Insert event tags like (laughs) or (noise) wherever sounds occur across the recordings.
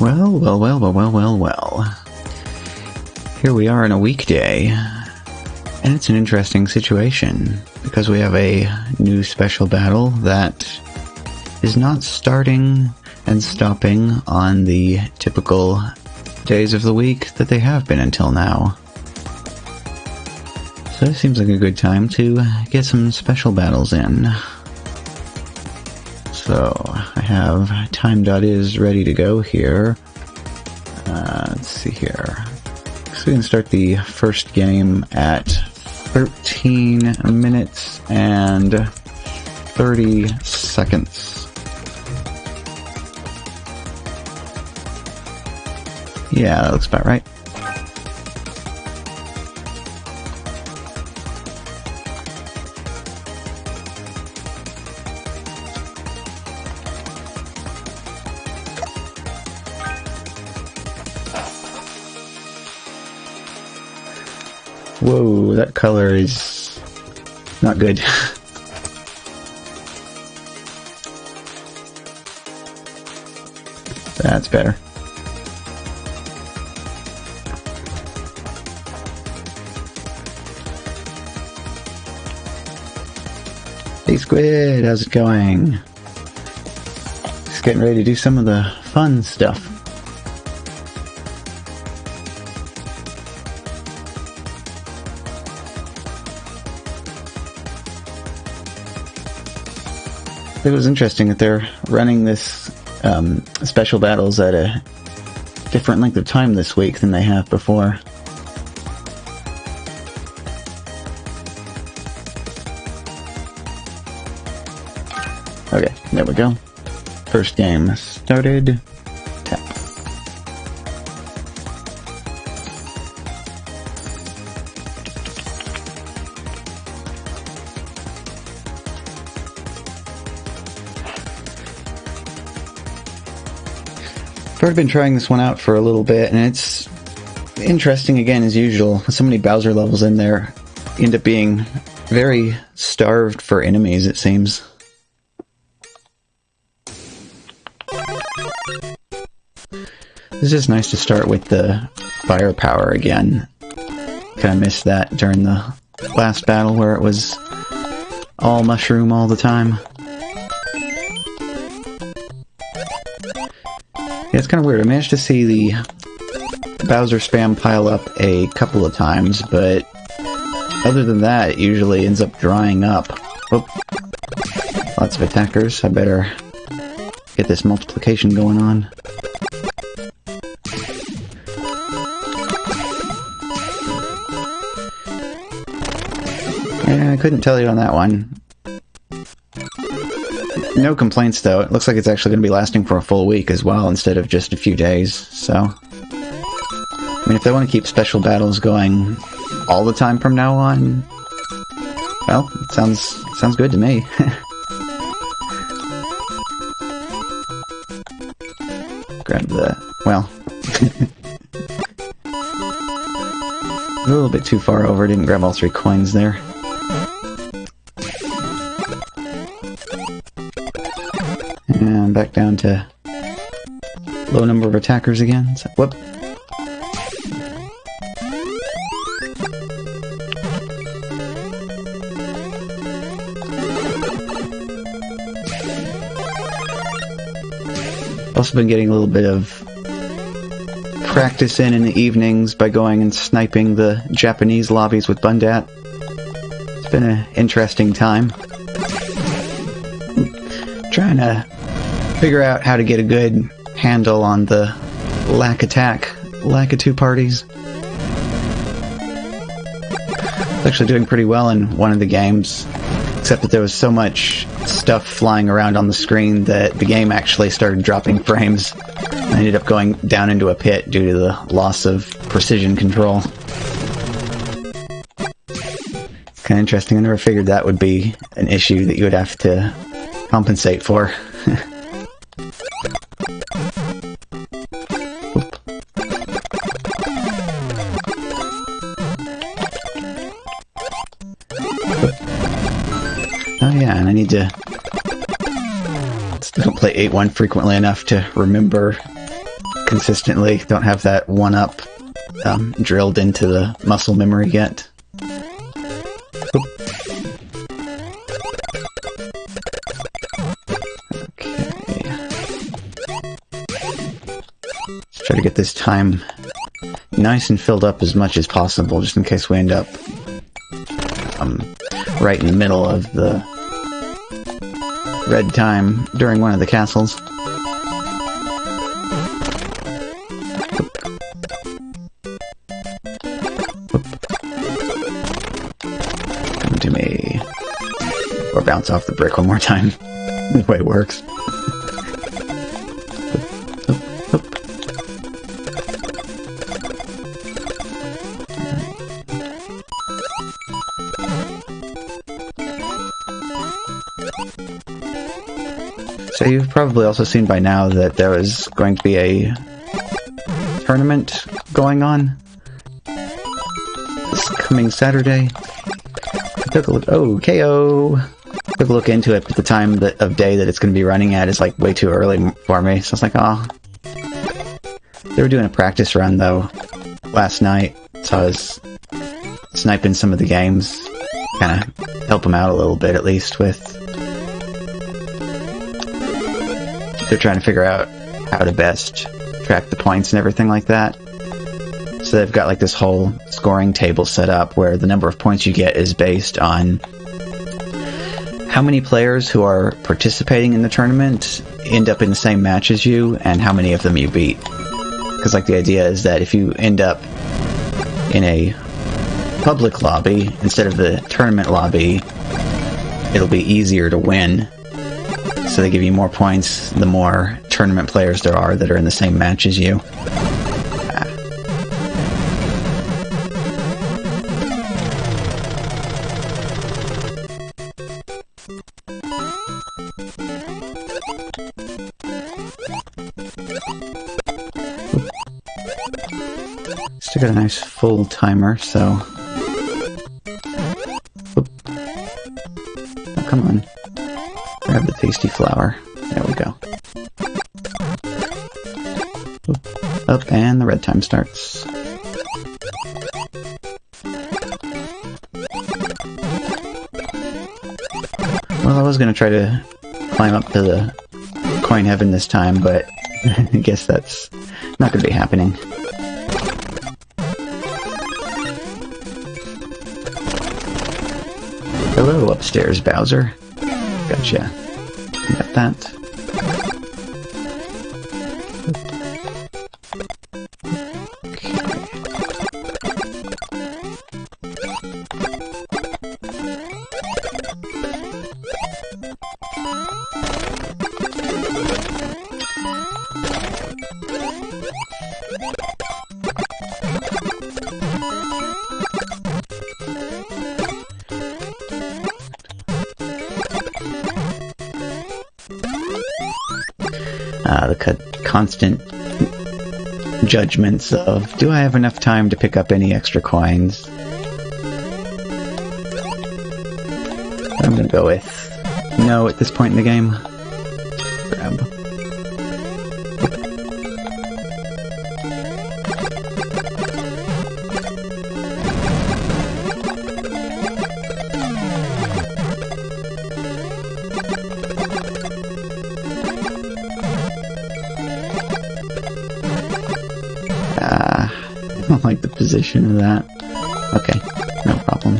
Well, well, well, well, well, well, well. Here we are on a weekday, and it's an interesting situation because we have a new special battle that is not starting and stopping on the typical days of the week that they have been until now. So it seems like a good time to get some special battles in. So have time.is ready to go here. Uh, let's see here. So we can start the first game at 13 minutes and 30 seconds. Yeah, that looks about right. That color is not good. (laughs) That's better. Hey Squid, how's it going? Just getting ready to do some of the fun stuff. It was interesting that they're running this um, special battles at a different length of time this week than they have before. Okay, there we go. First game started. Already been trying this one out for a little bit, and it's interesting again as usual. So many Bowser levels in there, end up being very starved for enemies, it seems. It's just nice to start with the firepower again. Kind of missed that during the last battle where it was all mushroom all the time. It's kind of weird. I managed to see the Bowser spam pile up a couple of times, but other than that, it usually ends up drying up. Oh, lots of attackers. I better get this multiplication going on. Yeah, I couldn't tell you on that one. No complaints though. It looks like it's actually going to be lasting for a full week as well instead of just a few days. So, I mean, if they want to keep special battles going all the time from now on, well, it sounds sounds good to me. (laughs) Grab the well. (laughs) a little bit too far over. Didn't grab all three coins there. Back down to low number of attackers again. So, whoop. Also been getting a little bit of practice in in the evenings by going and sniping the Japanese lobbies with Bundat. It's been an interesting time. Trying to figure out how to get a good handle on the lack attack, lack of two parties. It's actually doing pretty well in one of the games, except that there was so much stuff flying around on the screen that the game actually started dropping (laughs) frames. I ended up going down into a pit due to the loss of precision control. Kind of interesting. I never figured that would be an issue that you would have to compensate for. Need to... Still don't play 8-1 frequently enough to remember consistently. Don't have that one up um, drilled into the muscle memory yet. Okay. Let's try to get this time nice and filled up as much as possible, just in case we end up um, right in the middle of the red time during one of the castles. Come to me. Or bounce off the brick one more time. (laughs) the way it works. Probably also seen by now that there was going to be a tournament going on this coming Saturday. I took a look. Oh, KO! Took a look into it, but the time that, of day that it's going to be running at is like way too early for me. So I was like, oh. They were doing a practice run though last night, so I was sniping some of the games, kind of help them out a little bit at least with they're trying to figure out how to best track the points and everything like that. So they've got like this whole scoring table set up where the number of points you get is based on how many players who are participating in the tournament end up in the same match as you and how many of them you beat. Because like the idea is that if you end up in a public lobby instead of the tournament lobby, it'll be easier to win they give you more points the more tournament players there are that are in the same match as you. Still got a nice full timer, so... Oh, come on. Flower. There we go. Up, and the red time starts. Well, I was gonna try to climb up to the coin heaven this time, but (laughs) I guess that's not gonna be happening. Hello, upstairs, Bowser. Gotcha. Got that. Constant judgments of do I have enough time to pick up any extra coins? I'm gonna go with no at this point in the game. Position of that. Okay, no problem.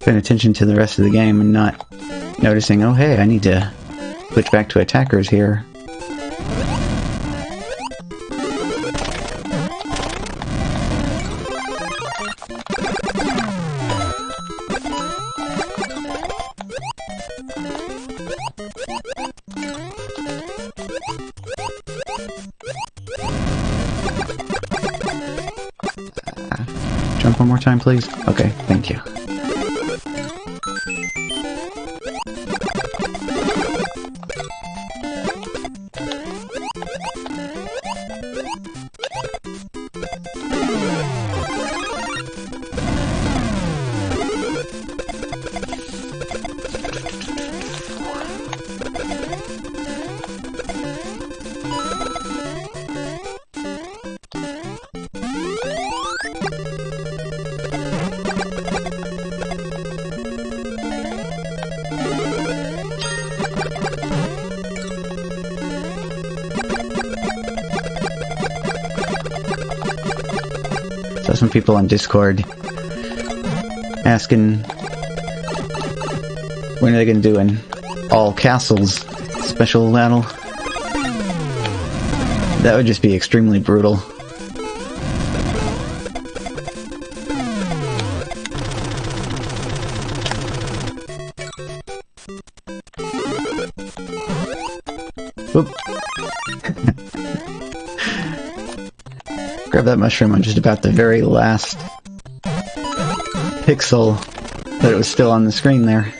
Paying attention to the rest of the game and not noticing, oh hey, I need to switch back to attackers here. Uh, jump one more time, please? Okay, people on Discord asking when are they to do an all castles special battle. That would just be extremely brutal. That mushroom on just about the very last pixel that it was still on the screen there.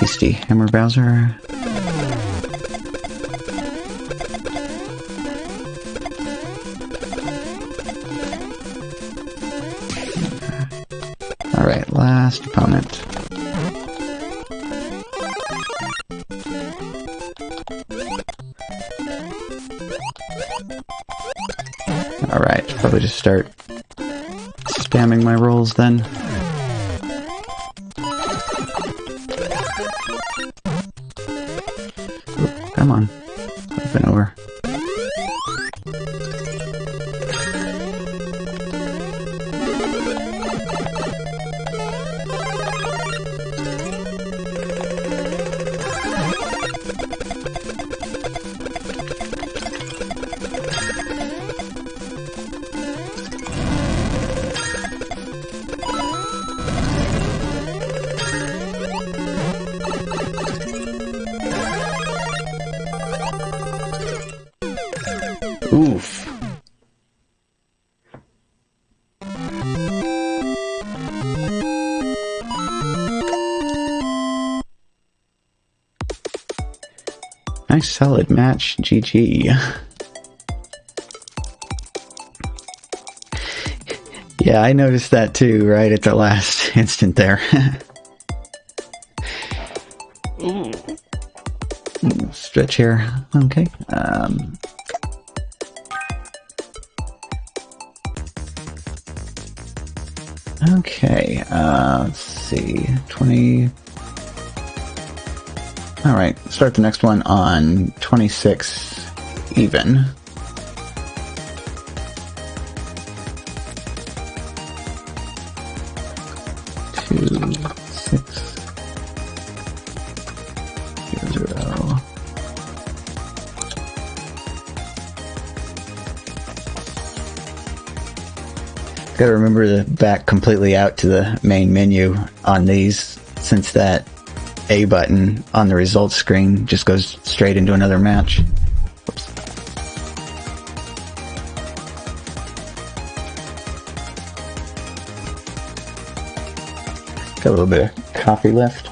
Tasty hammer Bowser. Probably just start spamming my rolls then. Solid match, GG. Yeah, I noticed that too, right at the last (laughs) instant there. Stretch here. Okay. Um, Okay, uh, let's see. 20. Alright, start the next one on 26 even. Two, six, zero, zero. Gotta remember to back completely out to the main menu on these, since that A button on the results screen just goes straight into another match. Whoops. Got a little bit of coffee left.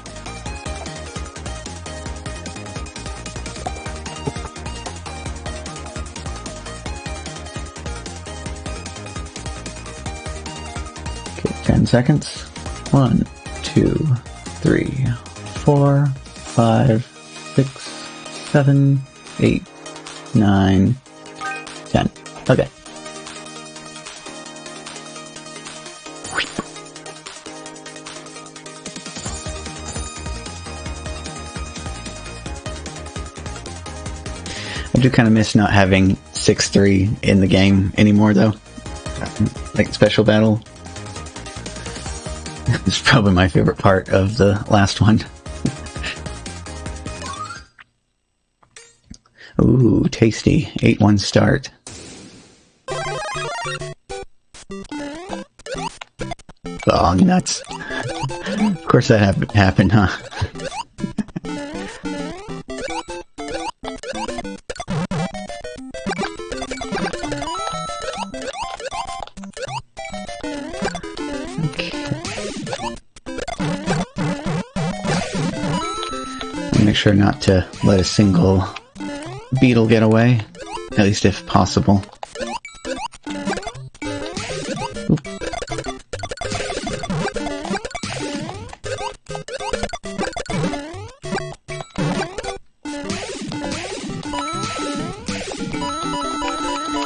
Okay, 10 seconds. One, two, three, four, five, six, seven, eight, nine, ten. Okay. I do kind of miss not having 6-3 in the game anymore though. Like special battle (laughs) it's probably my favorite part of the last one. Ooh, tasty. 8-1 start. Oh, nuts. Of course that hap- happened, huh? Make sure not to let a single beetle get away, at least if possible. Oop.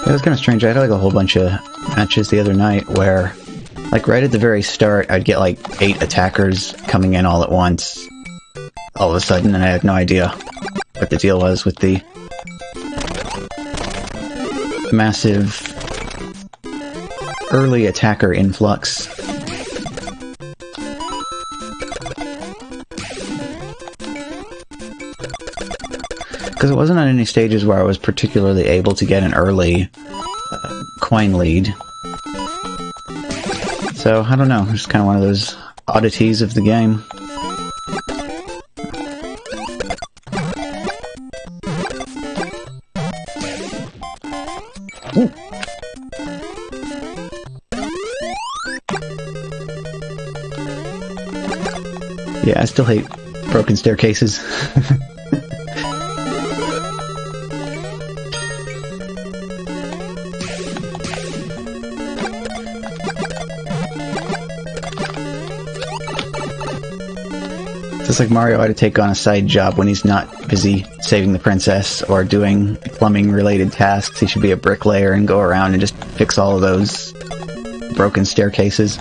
It was kind of strange. I had like a whole bunch of matches the other night where, like right at the very start, I'd get like eight attackers coming in all at once. All of a sudden, and I had no idea what the deal was with the massive early attacker influx. Because it wasn't on any stages where I was particularly able to get an early uh, coin lead. So, I don't know, it's kind of one of those oddities of the game. Yeah, I still hate broken staircases. (laughs) Just like Mario had to take on a side job when he's not busy saving the princess or doing plumbing related tasks. He should be a bricklayer and go around and just fix all of those broken staircases.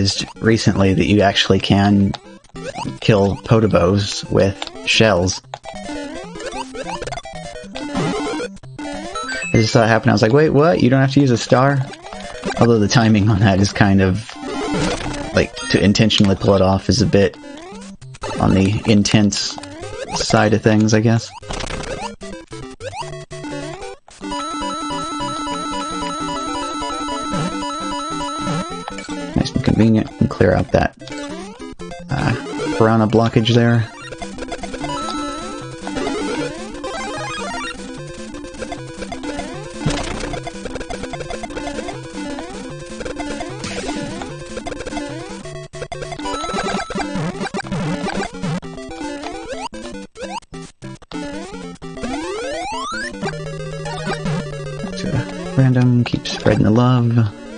Realized recently that you actually can kill Podoboos with shells. I just saw it happen. I was like, wait, what? You don't have to use a star? Although the timing on that is kind of like to intentionally pull it off is a bit on the intense side of things, I guess. Clear out that uh, piranha blockage there. Random, keep spreading the love.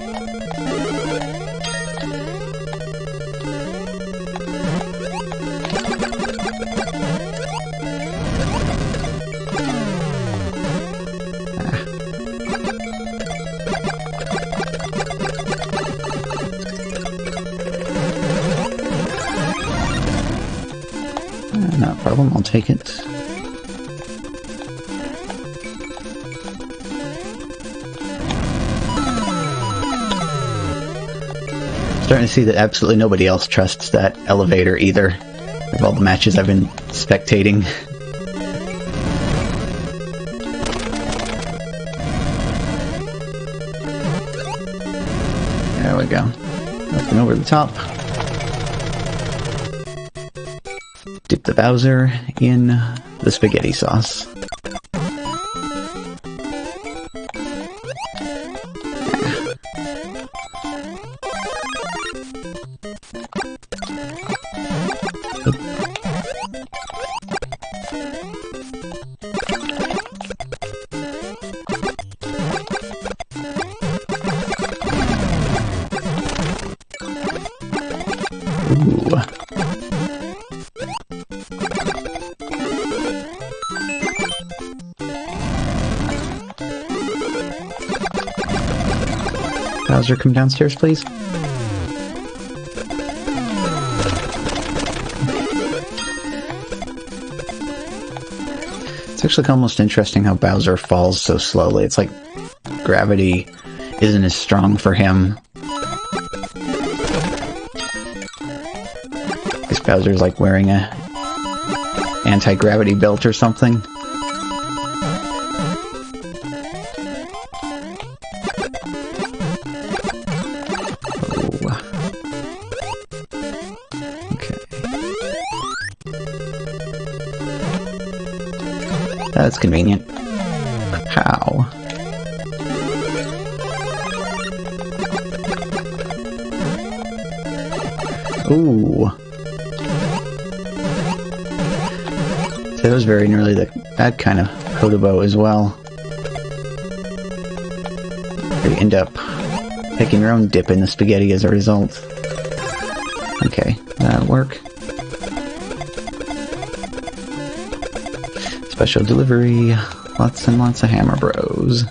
See that absolutely nobody else trusts that elevator either. Of all the matches I've been spectating. There we go. And over the top. Dip the Bowser in the spaghetti sauce. Bowser, come downstairs, please. It's actually almost interesting how Bowser falls so slowly. It's like gravity isn't as strong for him. Guess Bowser's like wearing a anti-gravity belt or something. That's convenient. How? Ooh. So that was very nearly the, that kind of Podoboo as well. You end up taking your own dip in the spaghetti as a result. Okay, that'll work. Special delivery. Lots and lots of Hammer Bros.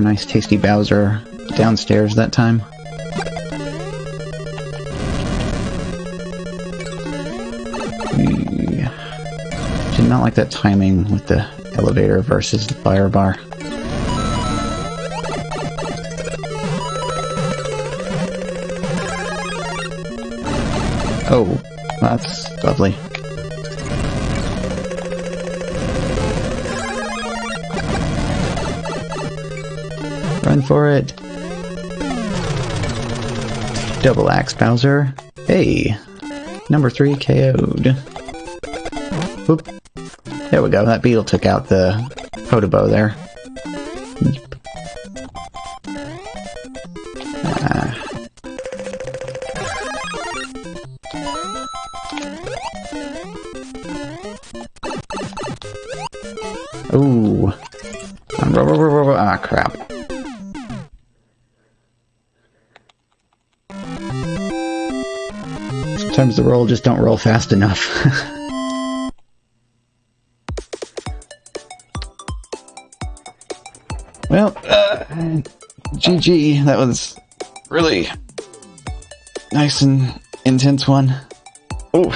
Our nice tasty Bowser downstairs that time. Did not like that timing with the elevator versus the fire bar. Oh, that's lovely. For it. Double axe Bowser. Hey, number three KO'd. Whoop. There we go. That beetle took out the Podoboo there. Sometimes the roll just don't roll fast enough. (laughs) well, uh, GG. That was really nice and intense one. Oh.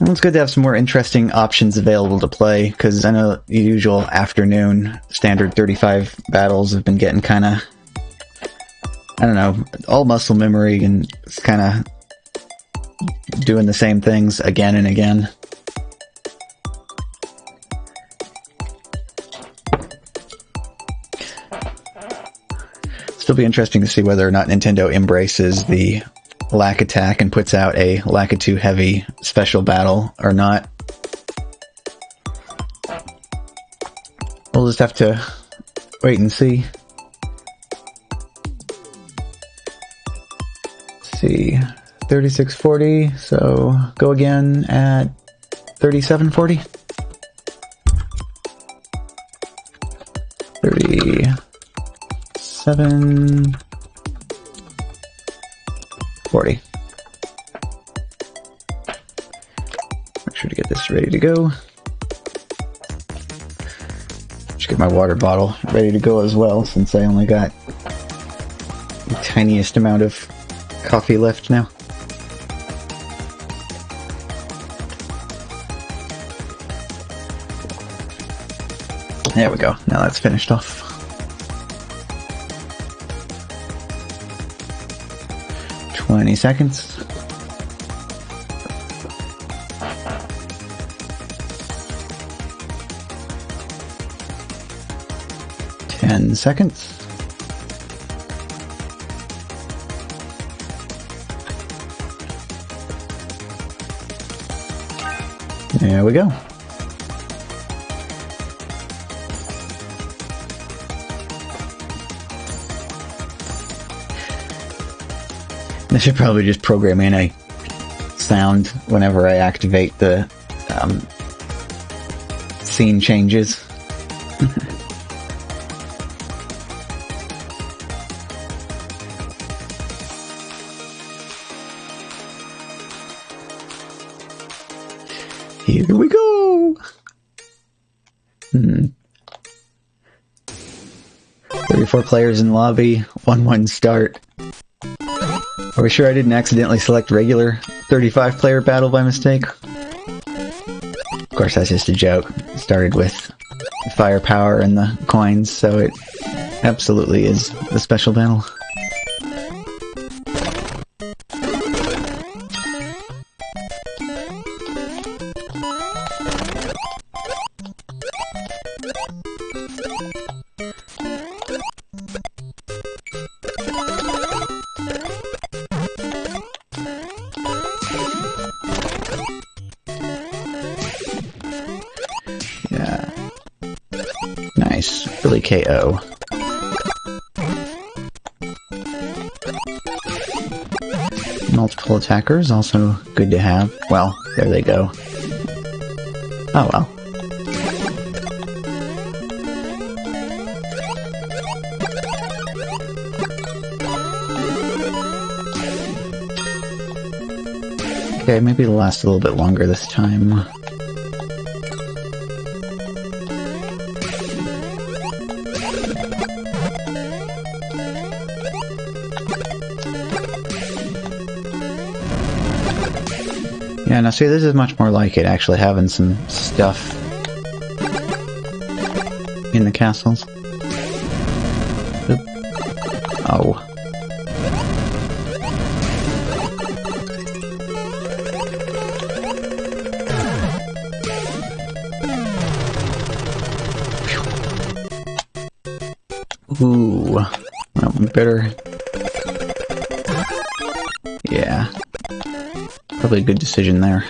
It's good to have some more interesting options available to play, because I know the usual afternoon standard 35 battles have been getting kind of I don't know, all muscle memory and it's kind of doing the same things again and again. Still be interesting to see whether or not Nintendo embraces the lack attack and puts out a Lakitu heavy special battle or not. We'll just have to wait and see. See, 3640, so go again at 3740. 37 40. Make sure to get this ready to go. Just get my water bottle ready to go as well, since I only got the tiniest amount of coffee left now. There we go. Now that's finished off. Twenty seconds. Ten seconds. There we go. I should probably just program in a sound whenever I activate the um, scene changes. (laughs) 34 players in lobby, 1-1 start. Are we sure I didn't accidentally select regular 35 player battle by mistake? Of course, that's just a joke. It started with firepower and the coins, so it absolutely is the special battle. KO. Multiple attackers, also good to have. Well, there they go. Oh well. Okay, maybe it'll last a little bit longer this time. Now see, this is much more like it, actually having some stuff in the castles. Probably a good decision there.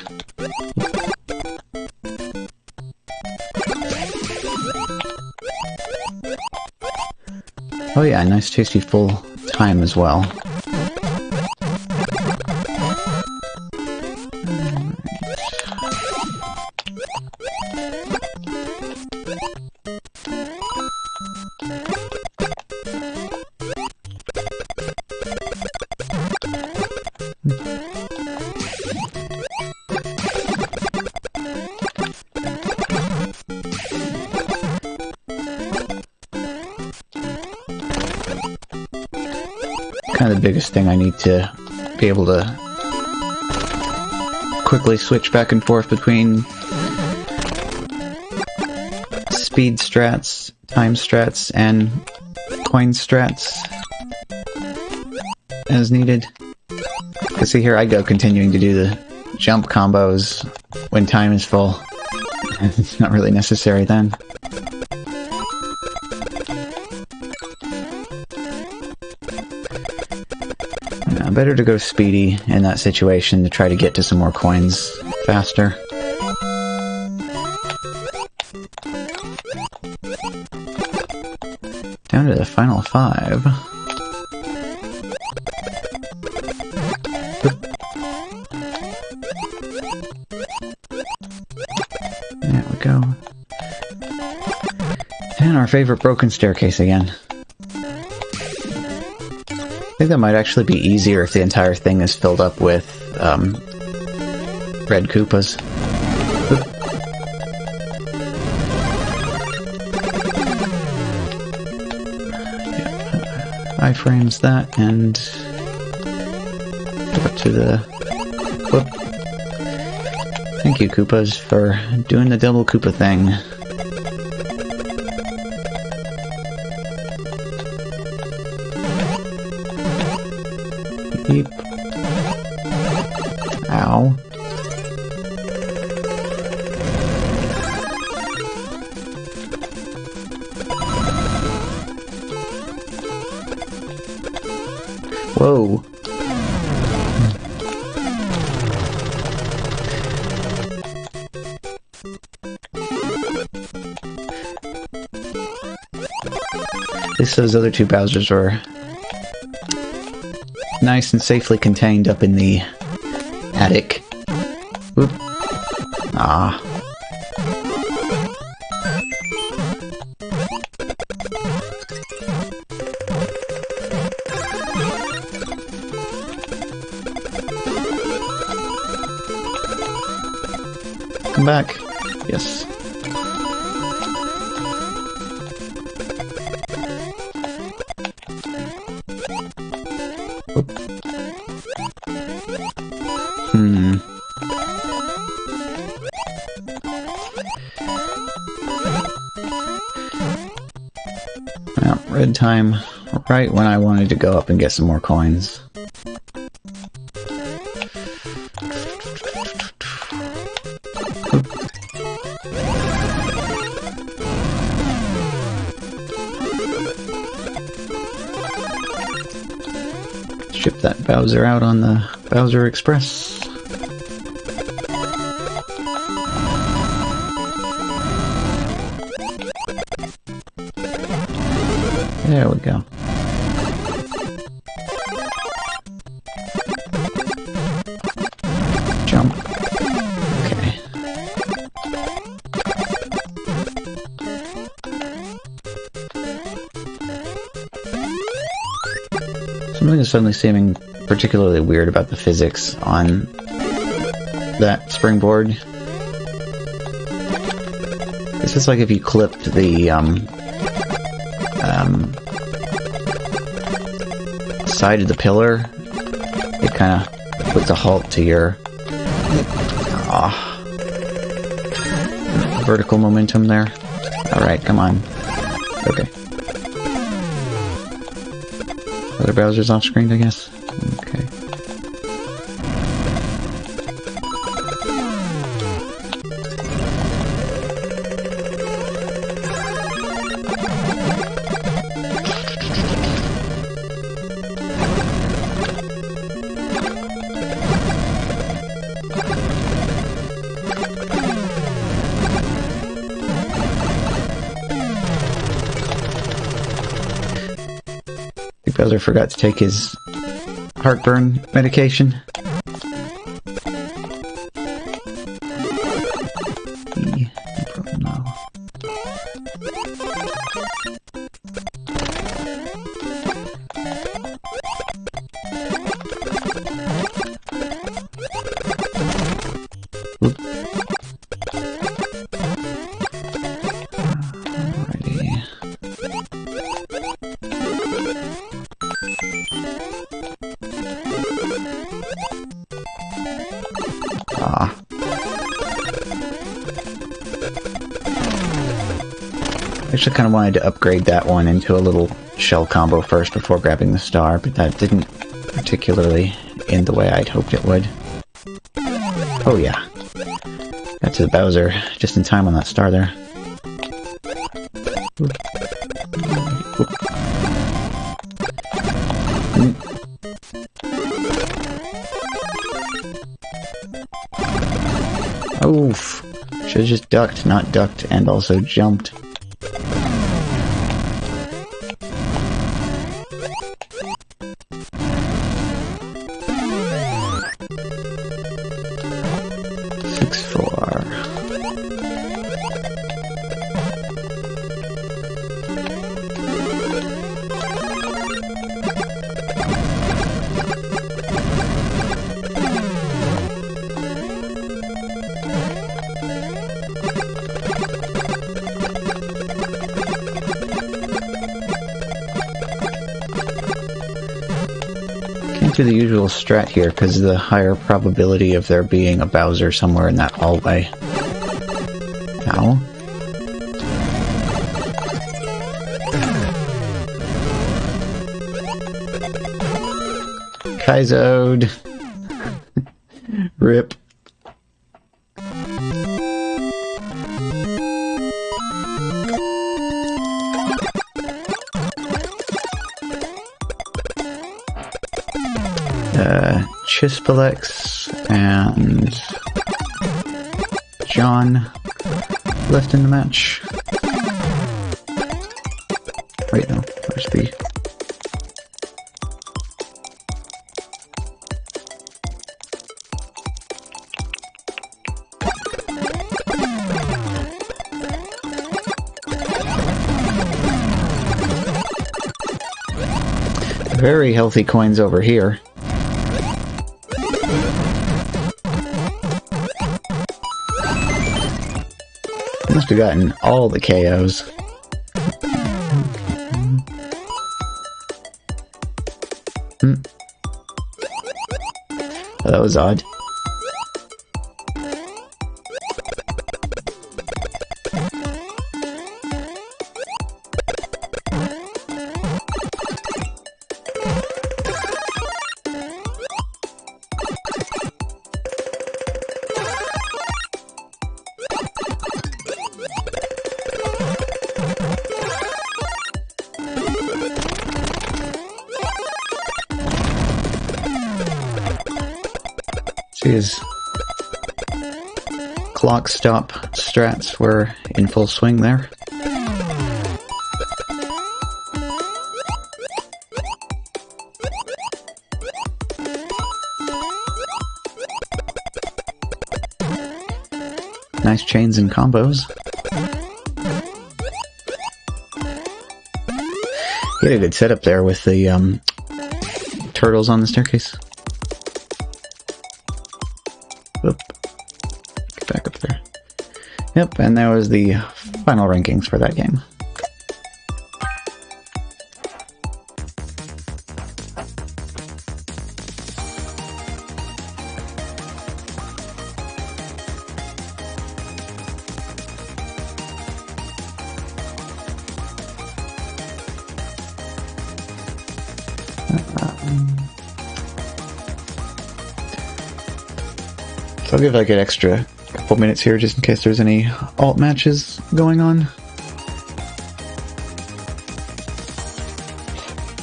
Oh yeah, nice tasty full time as well. I need to be able to quickly switch back and forth between speed strats, time strats, and coin strats as needed. Because see here I go continuing to do the jump combos when time is full. (laughs) it's not really necessary then. Better to go speedy in that situation to try to get to some more coins faster. Down to the final five. There we go. And our favorite broken staircase again. I think that might actually be easier if the entire thing is filled up with um, red Koopas. Oop. Iframes that and up to the. Whoop. Thank you, Koopas, for doing the double Koopa thing. Least those other two Bowsers were nice and safely contained up in the attic. Oop. Ah. Come back. Time right when I wanted to go up and get some more coins. Ship that Bowser out on the Bowser Express. Suddenly seeming particularly weird about the physics on that springboard. It's just like if you clipped the um, um, side of the pillar, it kind of puts a halt to your ah vertical momentum there. All right, come on. Okay. Other Bowsers off screen, I guess. Bowser forgot to take his heartburn medication. Wanted to upgrade that one into a little shell combo first before grabbing the star, but that didn't particularly end the way I'd hoped it would. Oh yeah. Got to the Bowser just in time on that star there. Oof. Should've just ducked, not ducked, and also jumped. Strat here because the higher probability of there being a Bowser somewhere in that hallway. Ow. Kaizoed! Uh, and John left in the match. Wait, no, where's the... Very healthy coins over here. Must have gotten all the KOs. Hmm. Oh, that was odd. Clock stop strats were in full swing there. Nice chains and combos. He had a good setup there with the um, turtles on the staircase. Yep, and that was the final rankings for that game. So I'll give like an extra couple minutes here just in case there's any alt matches going on.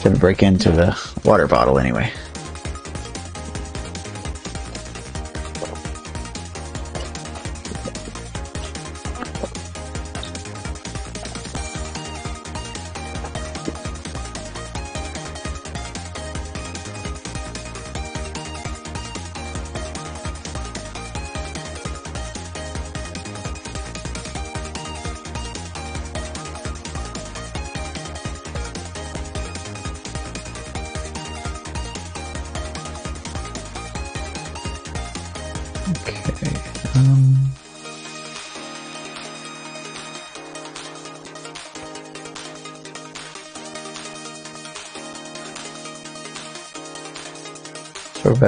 Gonna break into the water bottle anyway.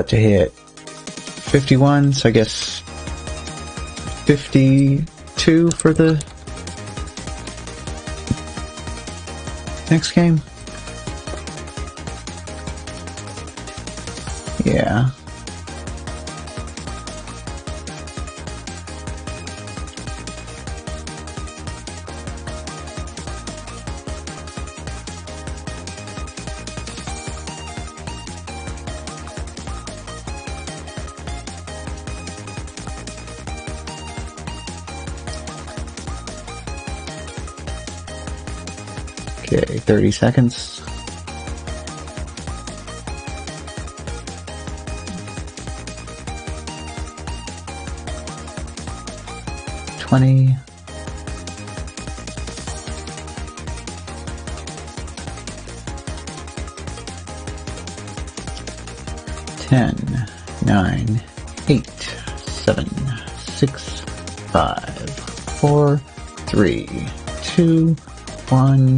To hit 51, so I guess 52 for the next game. Okay, 30 seconds. Twenty. Ten, nine, eight, seven, six, five, four, three, two, one,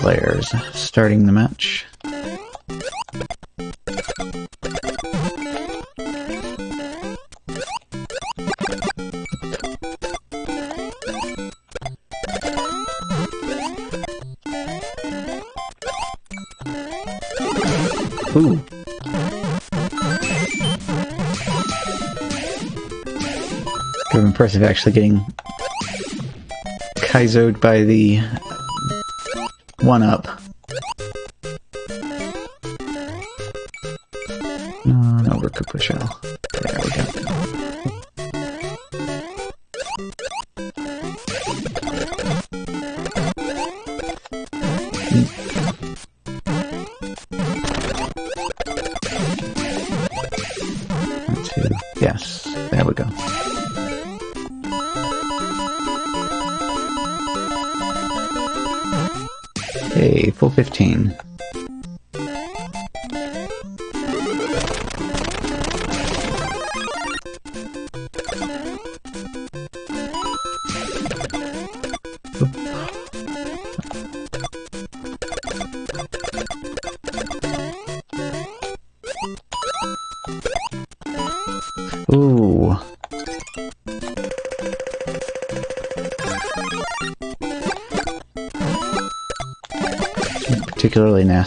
players starting the match. Ooh. Kind of impressive actually getting Kaizoed by the one up.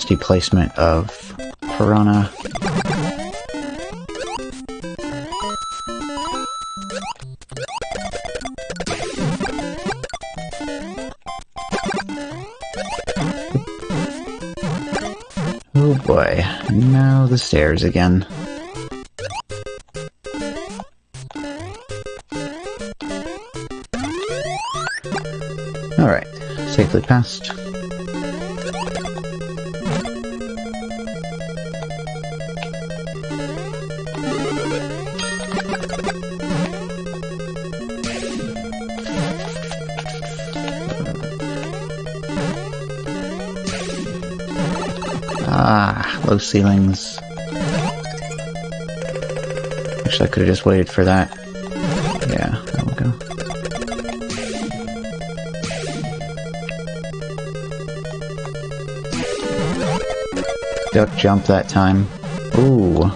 Nasty placement of Piranha. Oh boy, now the stairs again. Alright, safely passed. Ceilings. Actually, I could have just waited for that. Yeah, there we go. Duck jump that time. Ooh. (laughs)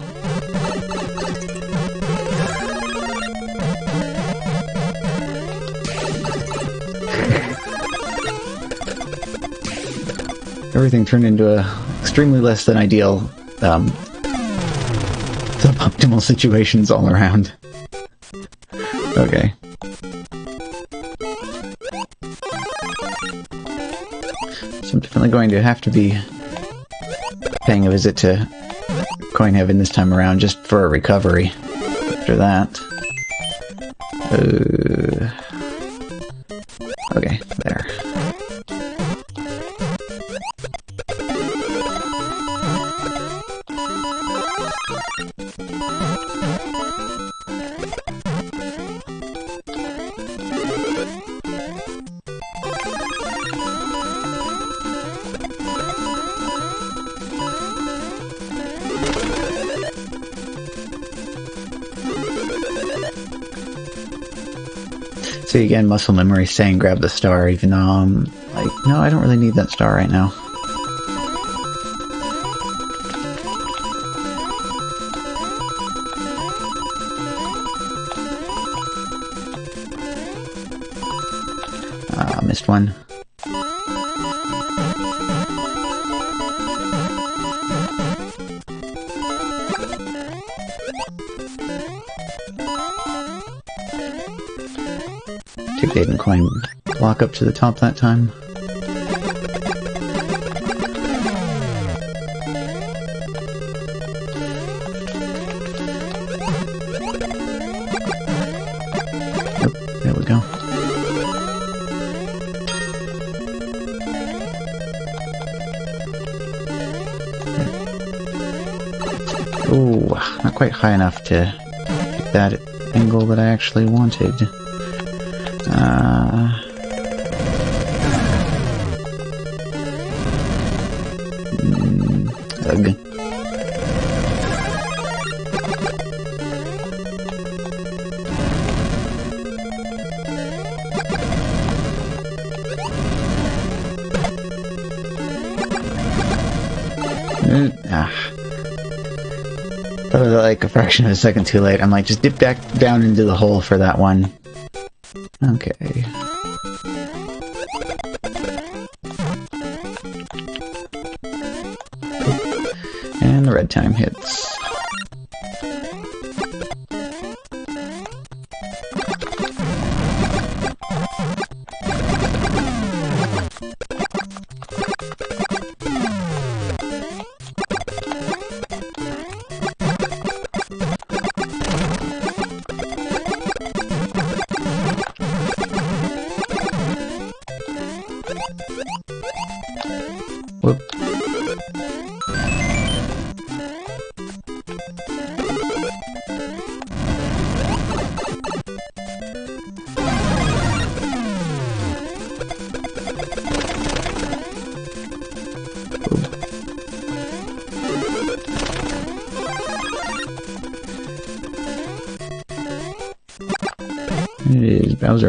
Everything turned into a extremely less than ideal um, suboptimal situations all around. Okay. So I'm definitely going to have to be paying a visit to Coin Heaven this time around just for a recovery. After that. Uh, again, muscle memory saying grab the star, even though I'm like, no, I don't really need that star right now. Take the Aiden coin block up to the top that time. Oop, there we go. Ooh, not quite high enough to that angle that I actually wanted. Fraction of a second too late. I'm like, just dip back down into the hole for that one. Okay. And the red time hits.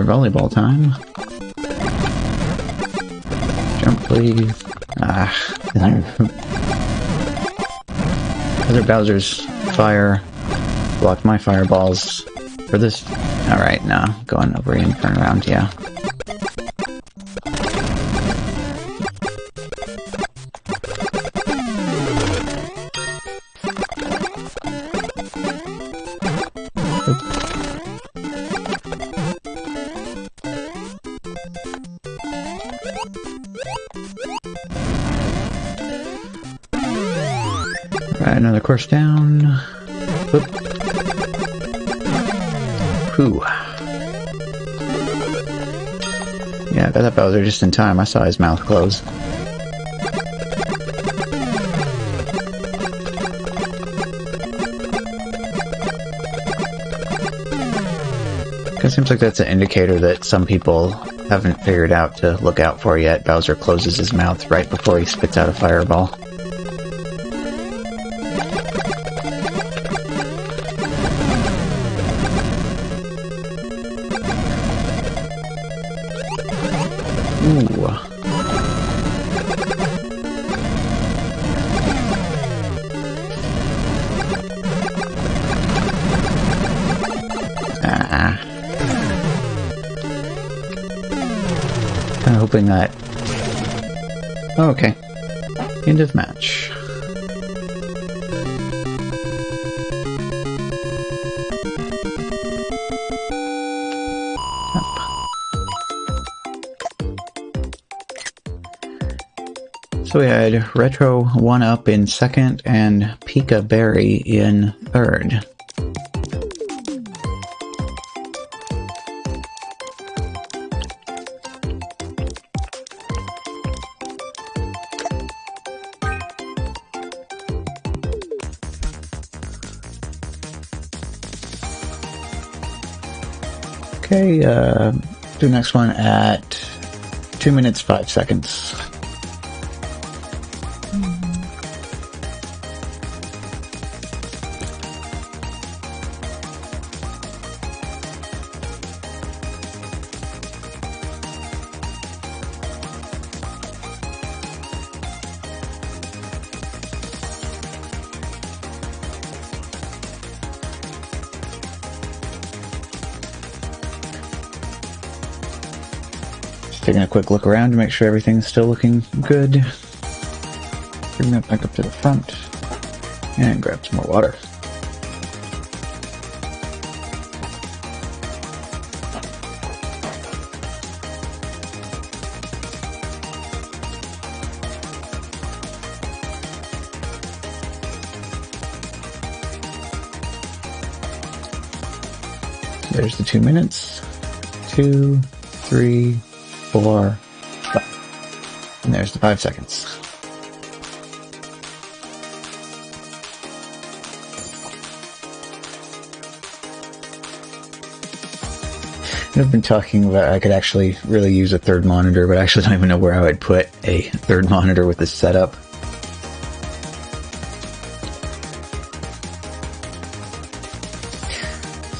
Volleyball time. Jump, please. Ah. (laughs) Other Bowser's fire blocked my fireballs for this. Alright, now Going over and turn around, yeah. I that Bowser just in time. I saw his mouth close. It seems like that's an indicator that some people haven't figured out to look out for yet. Bowser closes his mouth right before he spits out a fireball. So we had Retro 1 Up in second and Pika Berry in third. Okay, uh, do next one at 2 minutes 5 seconds. Quick look around to make sure everything's still looking good. Bring that back up to the front and grab some more water. There's the two minutes. Two, three, four, five. And there's the five seconds. I've been talking about I could actually really use a third monitor, but I actually don't even know where I would put a third (laughs) monitor with this setup.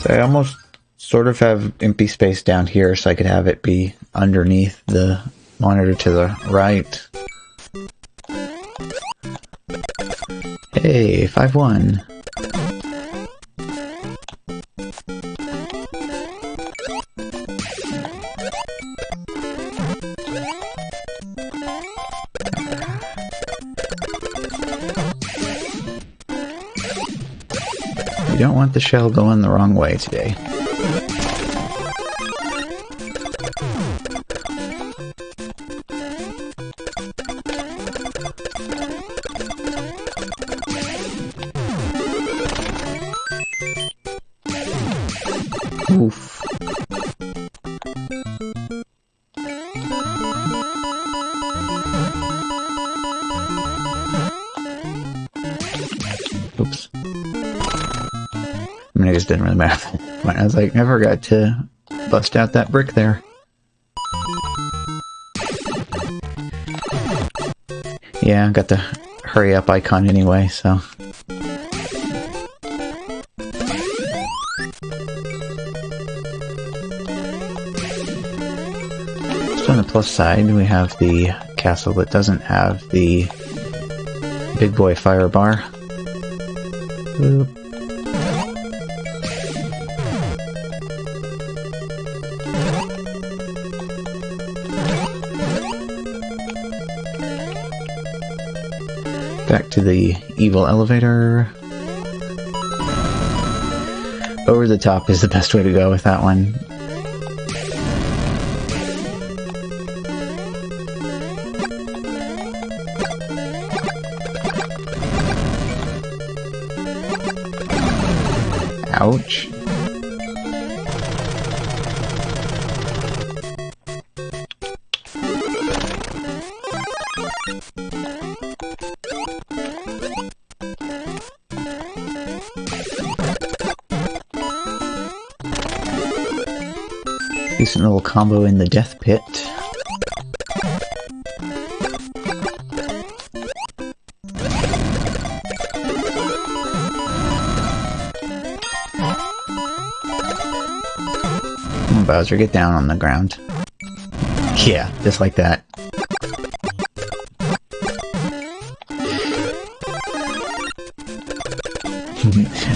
So I almost sort of have empty space down here so I could have it be underneath the monitor to the right. Hey, 5-1. You don't want the shell going the wrong way today. Like, I forgot to bust out that brick there. Yeah, I got the hurry up icon anyway, so. On the plus side, we have the castle that doesn't have the big boy fire bar. To the evil elevator. Over the top is the best way to go with that one. Ouch. Decent little combo in the death pit. On, Bowser, get down on the ground. Yeah, just like that.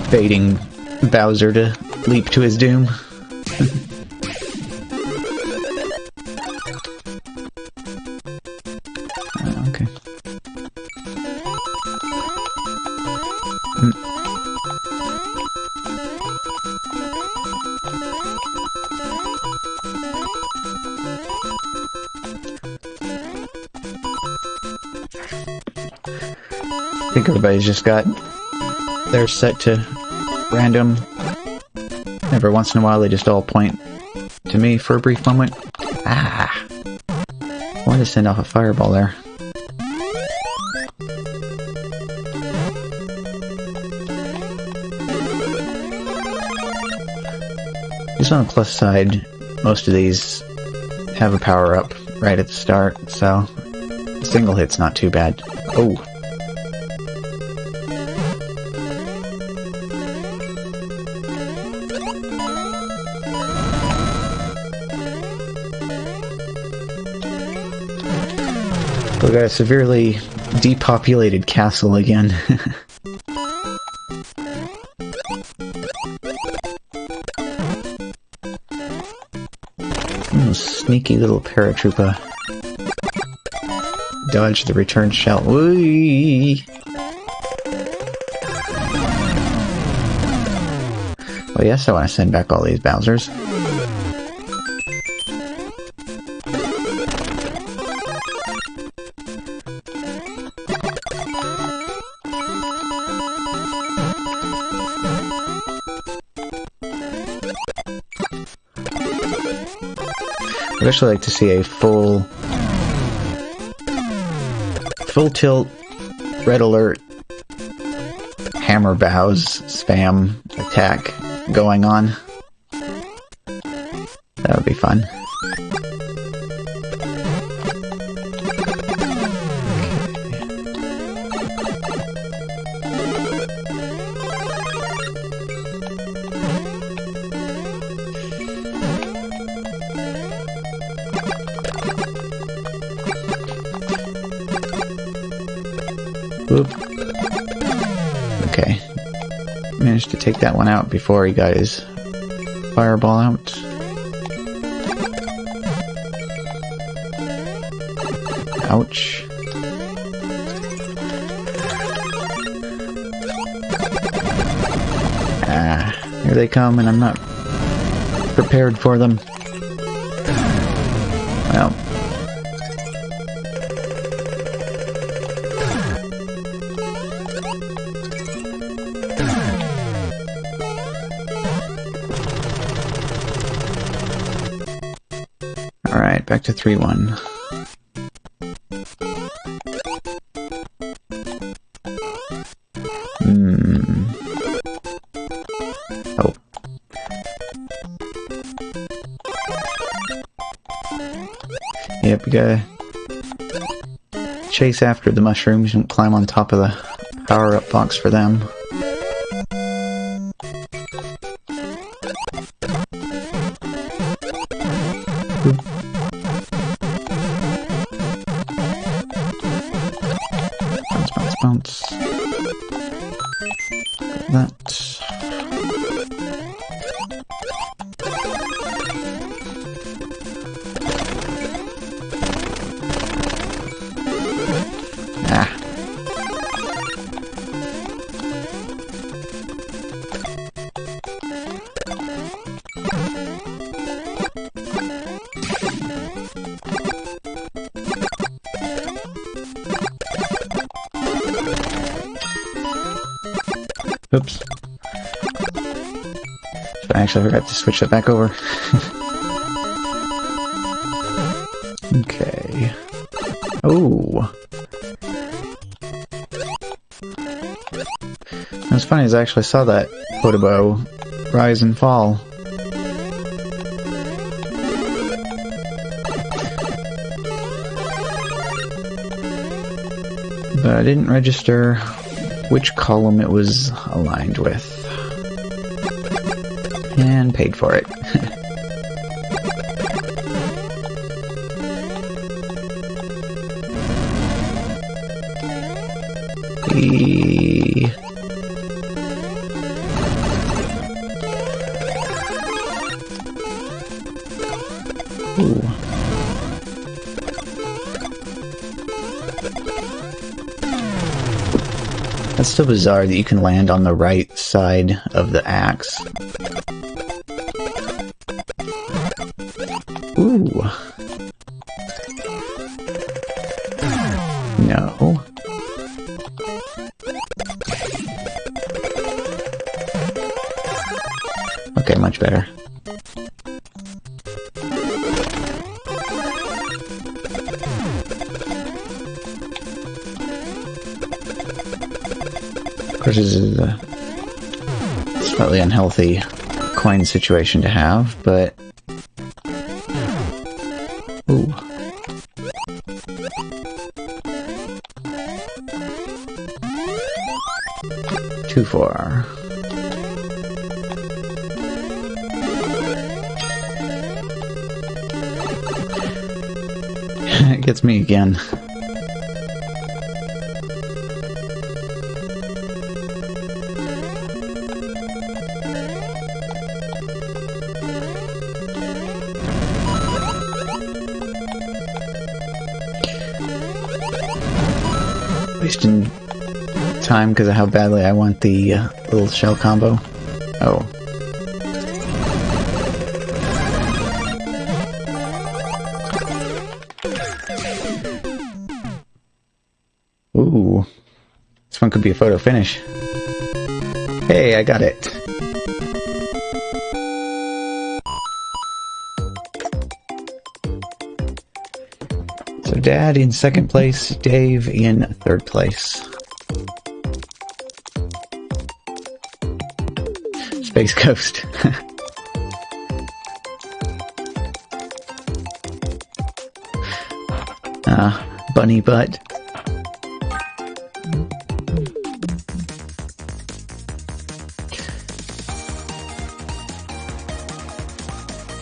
(laughs) Baiting Bowser to leap to his doom. Everybody's just got they're set to random. Every once in a while, they just all point to me for a brief moment. Ah! I wanted to send off a fireball there. Just on the plus side, most of these have a power up right at the start, so single hit's not too bad. Oh! A severely depopulated castle again. (laughs) Hmm, sneaky little paratrooper. Dodge the return shell. Well, yes, I want to send back all these Bowsers. I'd like to see a full full tilt red alert hammer bros spam attack going on. That would be fun. That one out before he got his fireball out. Ouch. Ah, here they come, and I'm not prepared for them. Well. Back to 3-1. Hmm. Oh. Yep, you gotta chase after the mushrooms and climb on top of the power-up box for them. Switch that back over. okay. Oh. What's funny is I actually saw that Podobo rise and fall. But I didn't register which column it was aligned with. And paid for it. (laughs) That's still bizarre that you can land on the right side of the axe. Unhealthy coin situation to have, but. Ooh. Too far. (laughs) it gets me again. Wasting time because of how badly I want the uh, little shell combo. Oh. Ooh. This one could be a photo finish. Hey, I got it. Dad in second place, Dave in third place. Space Coast. Ah, (laughs) bunny butt.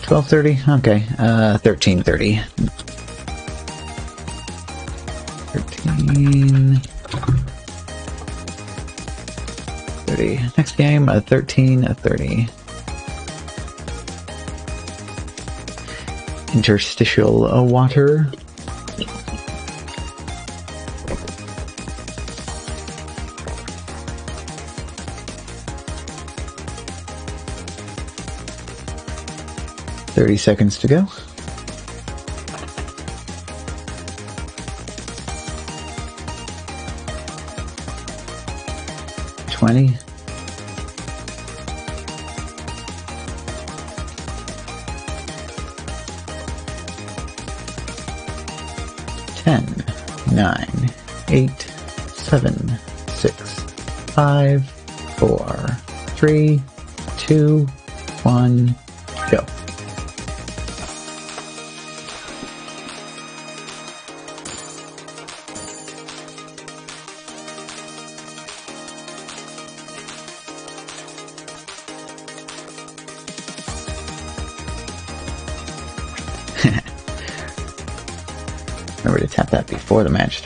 Twelve thirty. Okay. Uh, thirteen thirty. Thirteen. Thirty. Next game. A thirteen. A thirty. Interstitial uh, water. Thirty seconds to go.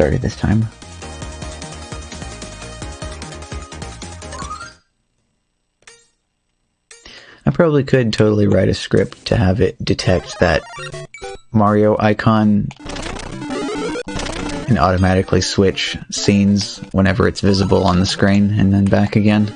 Started this time. I probably could totally write a script to have it detect that Mario icon and automatically switch scenes whenever it's visible on the screen and then back again.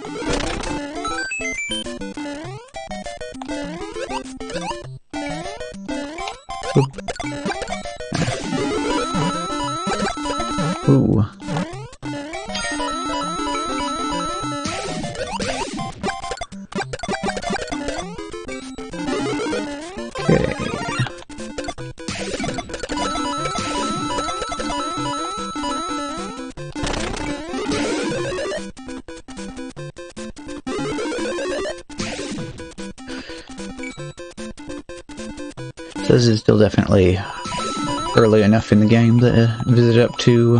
Definitely early enough in the game that a visit up to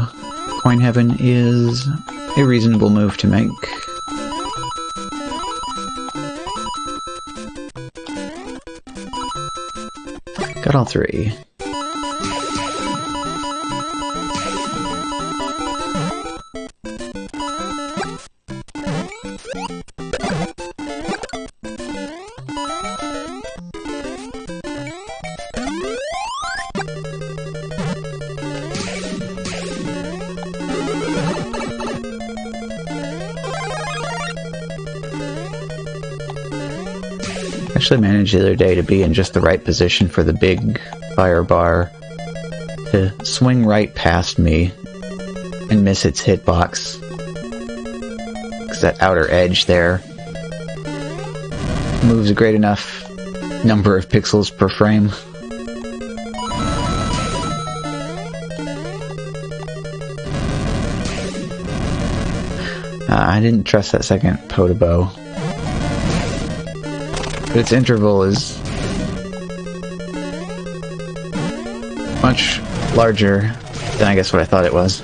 Coin Heaven is a reasonable move to make. Got all three. Actually managed the other day to be in just the right position for the big fire bar to swing right past me and miss its hitbox. Because that outer edge there moves a great enough number of pixels per frame. Uh, I didn't trust that second Podoboo. Its interval is much larger than I guess what I thought it was.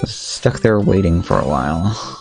Was stuck there waiting for a while.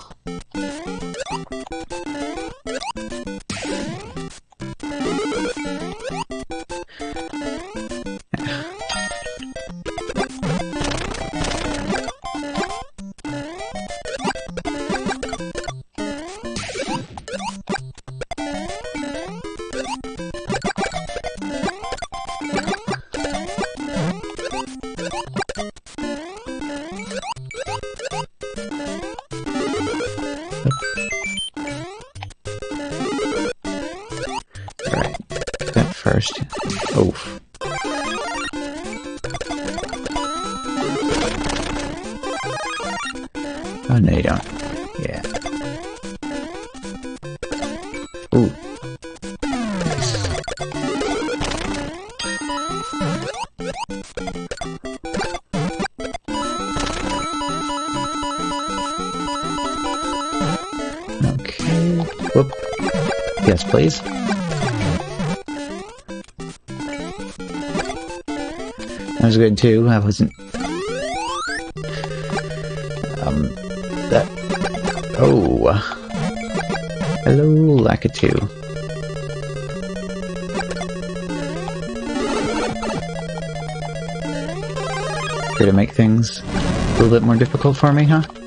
A little bit more difficult for me, huh?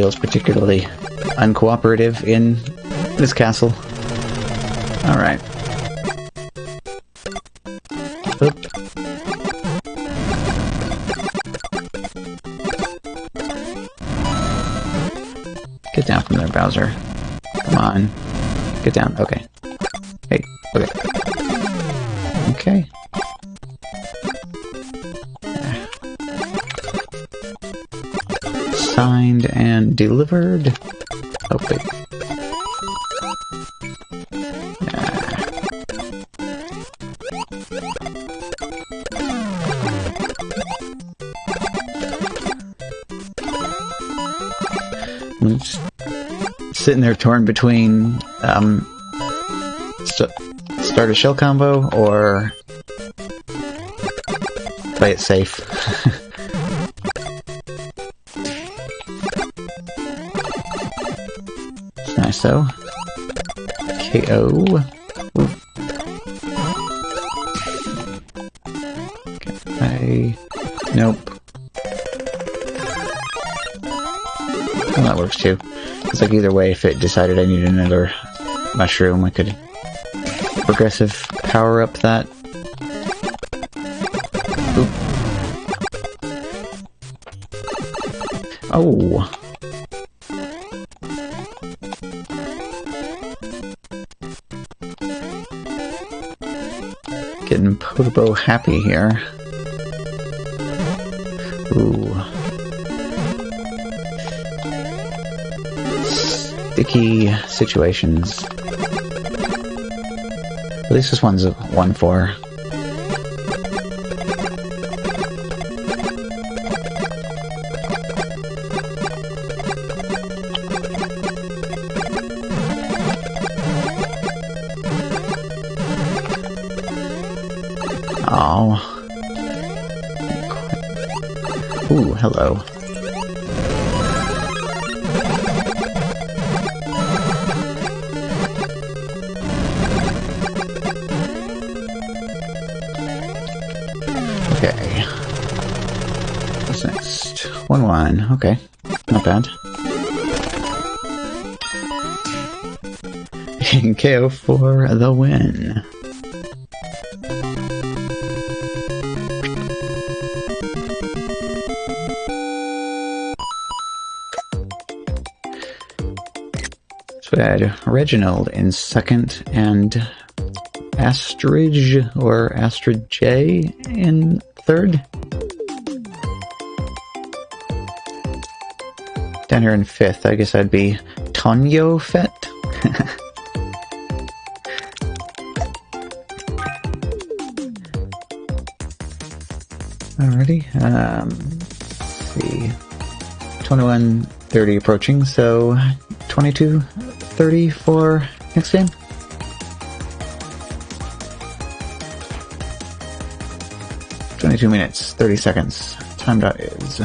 Like wheel is particularly uncooperative in this castle. Alright. Get down from there, Bowser. Come on. Get down. Okay. Sitting there torn between um, st start a shell combo or play it safe. (laughs) it's nice though. KO. It's like either way, if it decided I needed another mushroom, I could progressive power up that. Oh. Getting Podoboo happy here. Sticky situations. At least this one's a 1-4. KO for the win. So we had Reginald in second and Astridge or Astrid J in third. Down here in fifth, I guess I'd be Tonyo Fett. Um, see. 21.30 approaching, so 22.30 for next game. Twenty-two minutes, thirty seconds. Time dot is.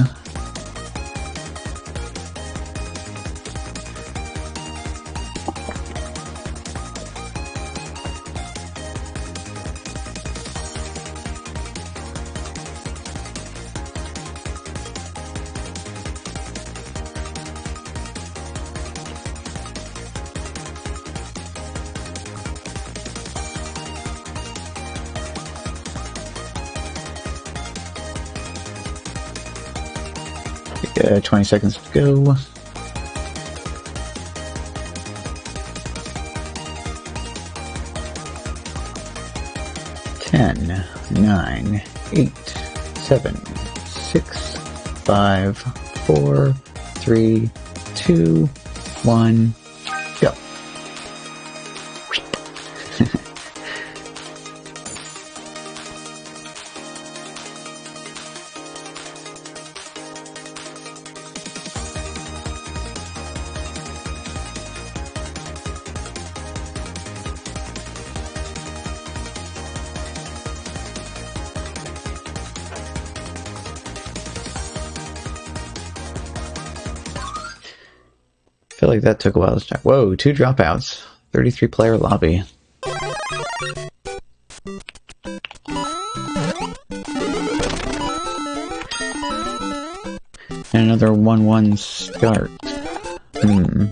20 seconds to go. Ten, nine, eight, seven, six, five, four, three, two, one, that took a while to check. Whoa, two dropouts. 33 player lobby. And another 1-1 start. Hmm.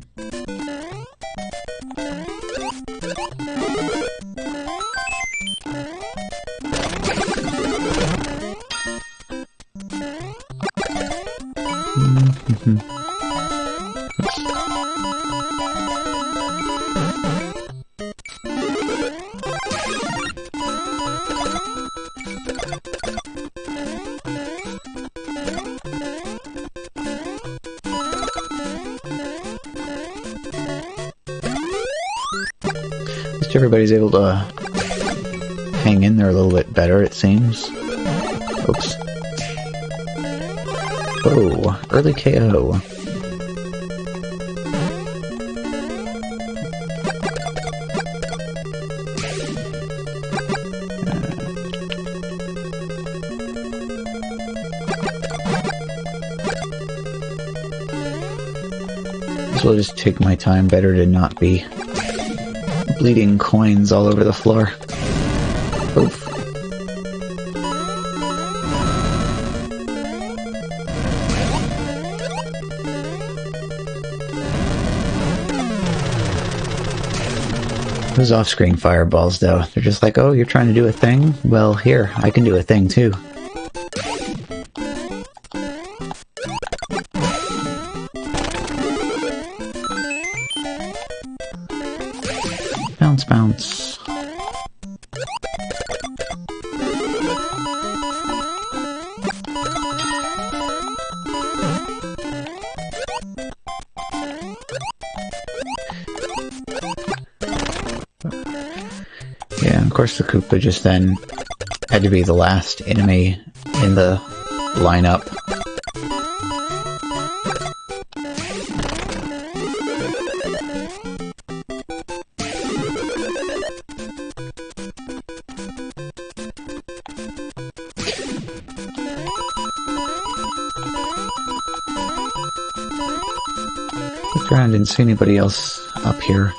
Everybody's able to hang in there a little bit better, it seems. Oops. Oh, early KO. So I'll just take my time better to not be bleeding coins all over the floor. Oof. Those off-screen fireballs, though, they're just like, oh, you're trying to do a thing? Well, here, I can do a thing, too. Course the Koopa just then had to be the last enemy in the lineup. Looked around, didn't see anybody else up here.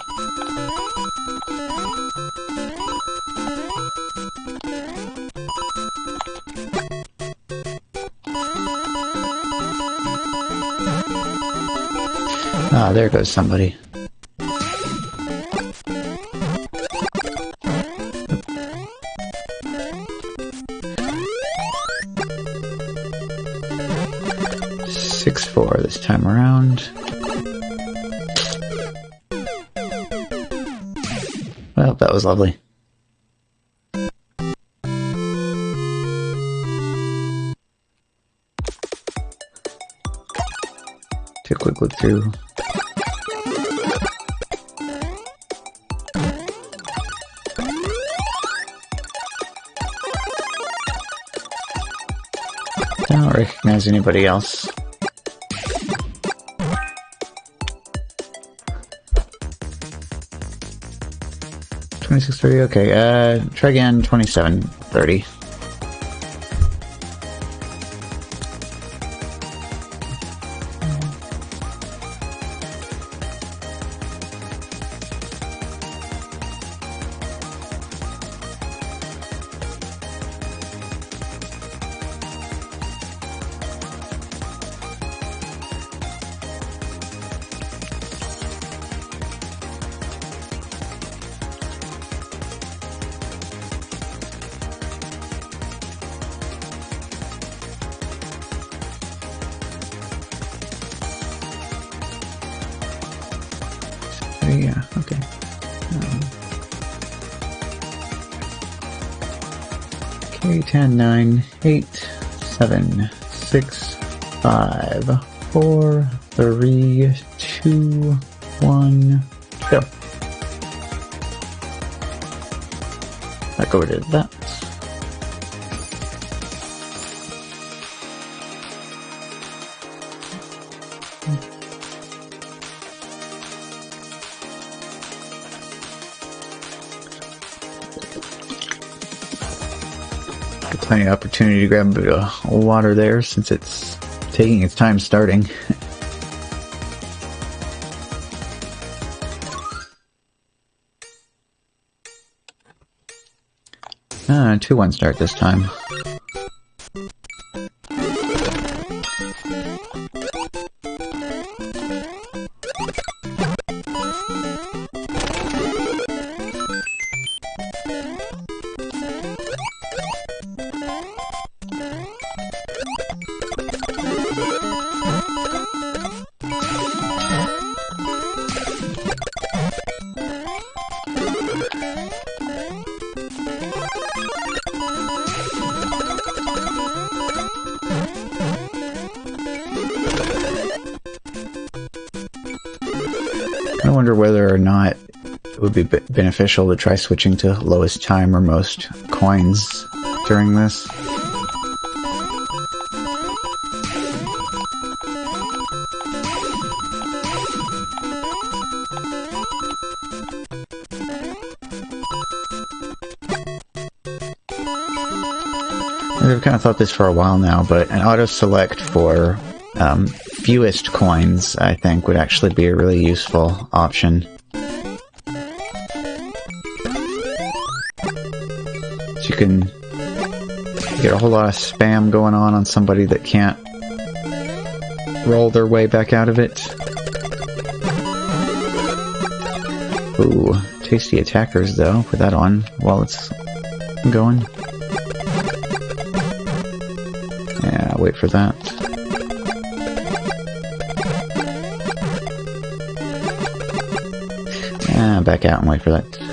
There goes somebody. Six four this time around. Well, that was lovely. Take a quick look through recognize anybody else. Twenty-six thirty. Okay. Uh, try again. Twenty-seven thirty. Okay. Um, okay, 10, 9, 8, 7, 6, 5, 4, 3, 2, 1, go. Back over to that. Plenty of opportunity to grab a water there since it's taking its time starting. Ah, 2-1 start this time. Beneficial to try switching to lowest time or most coins during this. I've kind of thought this for a while now, but an auto select for um, fewest coins, I think, would actually be a really useful option. You can get a whole lot of spam going on on somebody that can't roll their way back out of it. Ooh, tasty attackers though. Put that on while it's going. Yeah, wait for that. Ah, back out and wait for that.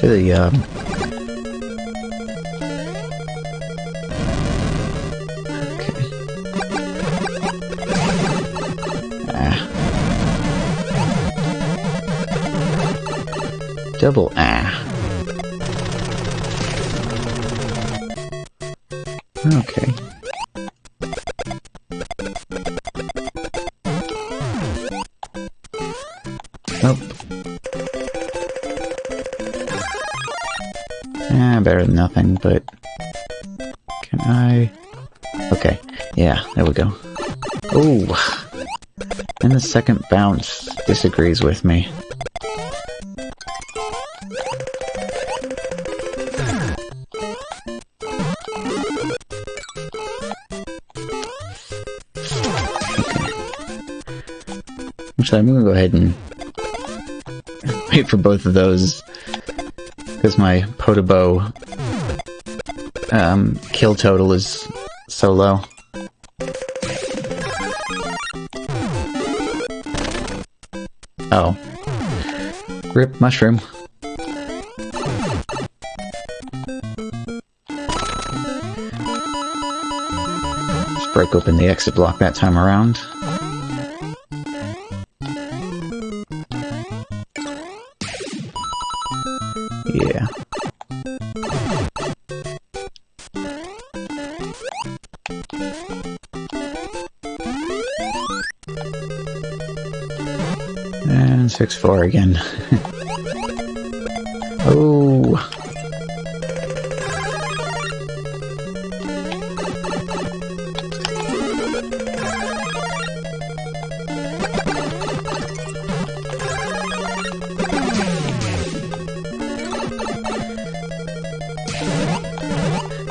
So the um, Double ah. Okay. We go. Oh! And the second bounce disagrees with me. Actually, I'm gonna go ahead and wait for both of those because my Podoboo um, kill total is so low. Oh. Rip mushroom. Just break open the exit block that time around. Six four again. (laughs) oh.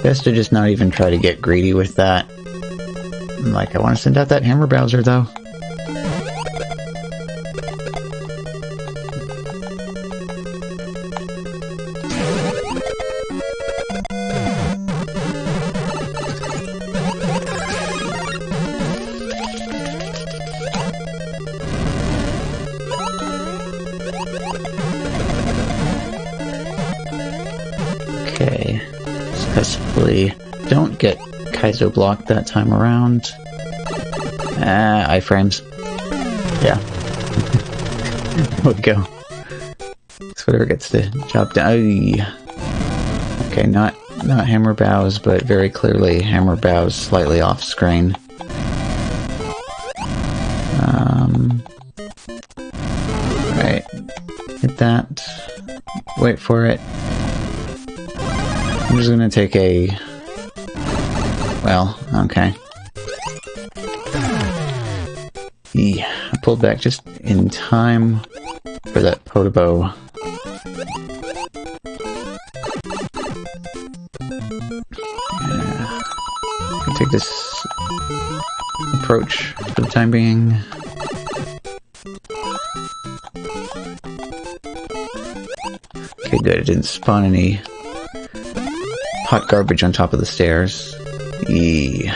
Best to just not even try to get greedy with that. Like, I want to send out that hammer Bowser, though. Kaizo blocked that time around. Ah, iframes. Yeah. (laughs) there we go. So whatever gets the job done. Okay, not not hammer bros, but very clearly hammer bros slightly off screen. Um, right, hit that. Wait for it. I'm just gonna take a well, okay. Yeah, I pulled back just in time for that Podoboo. Yeah. Take this approach for the time being. Okay, good. It didn't spawn any hot garbage on top of the stairs. E.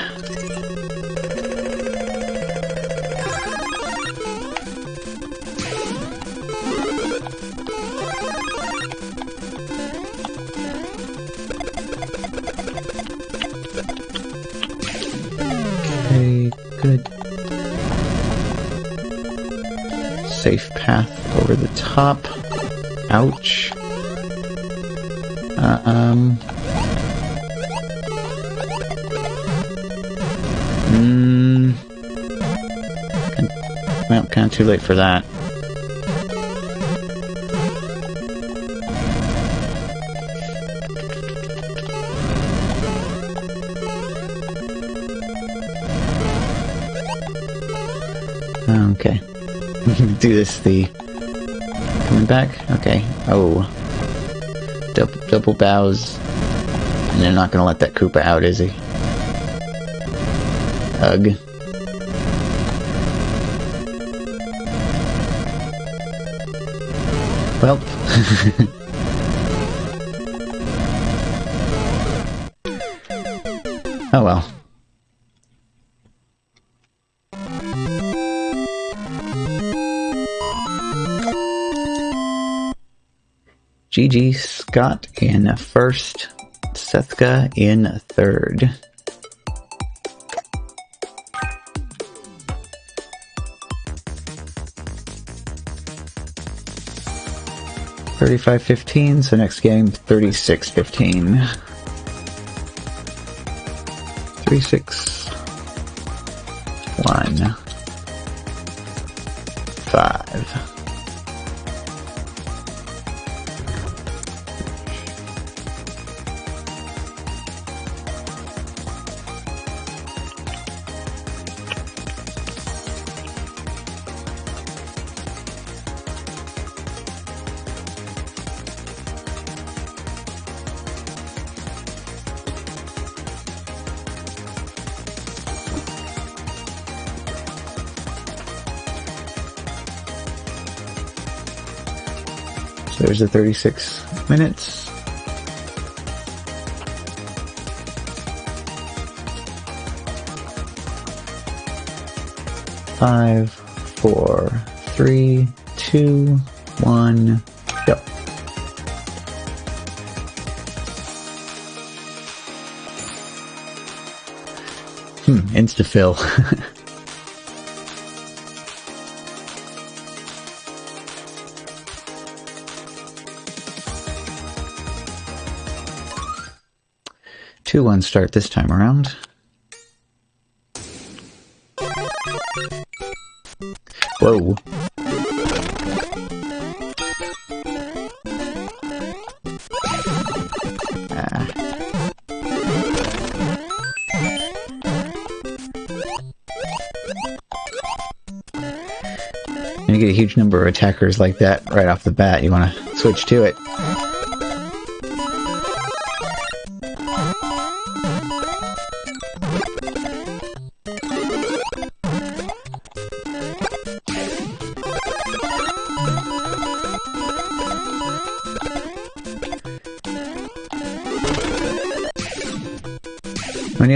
Okay, good. Safe path over the top. Ouch. Uh, um... too late for that. Okay. (laughs) Do this the... Coming back? Okay. Oh. Double, double bros. And they're not gonna let that Koopa out, is he? Ugh. Well. (laughs) oh well. GG Scott in first, Sethka in third. 35-15, so next game 36-15. 36 1 5 of 36 minutes. Five, four, three, two, one, go. Hmm, Insta fill. (laughs) one start this time around. Whoa. Ah. When you get a huge number of attackers like that right off the bat, you want to switch to it.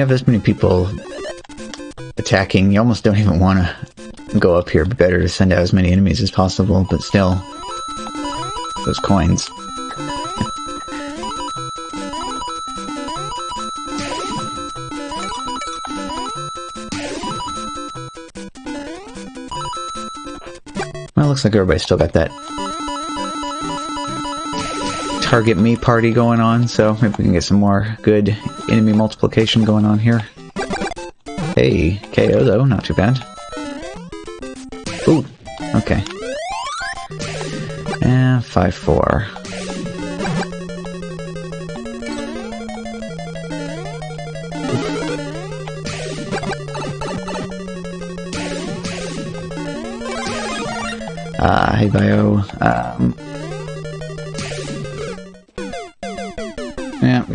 Have this many people attacking, you almost don't even want to go up here. Be better to send out as many enemies as possible, but still. Those coins. Well, looks like everybody still got that target me party going on, so maybe we can get some more good enemy multiplication going on here. Hey, KO though, not too bad. Ooh, okay. And 5-4. Uh, hey Bio, um,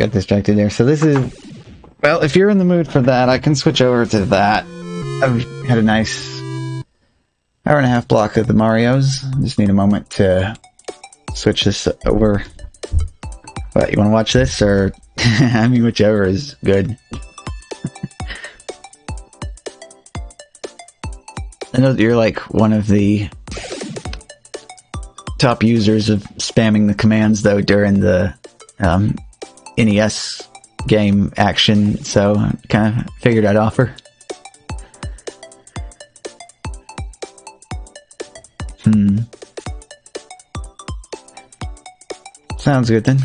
got distracted there. So this is, well, if you're in the mood for that, I can switch over to that. I've had a nice hour and a half block of the Mario's. Just need a moment to switch this over. But you want to watch this? Or, (laughs) I mean, whichever is good. (laughs) I know that you're like one of the top users of spamming the commands though during the um, NES game action, so I kind of figured I'd offer. Hmm. Sounds good then.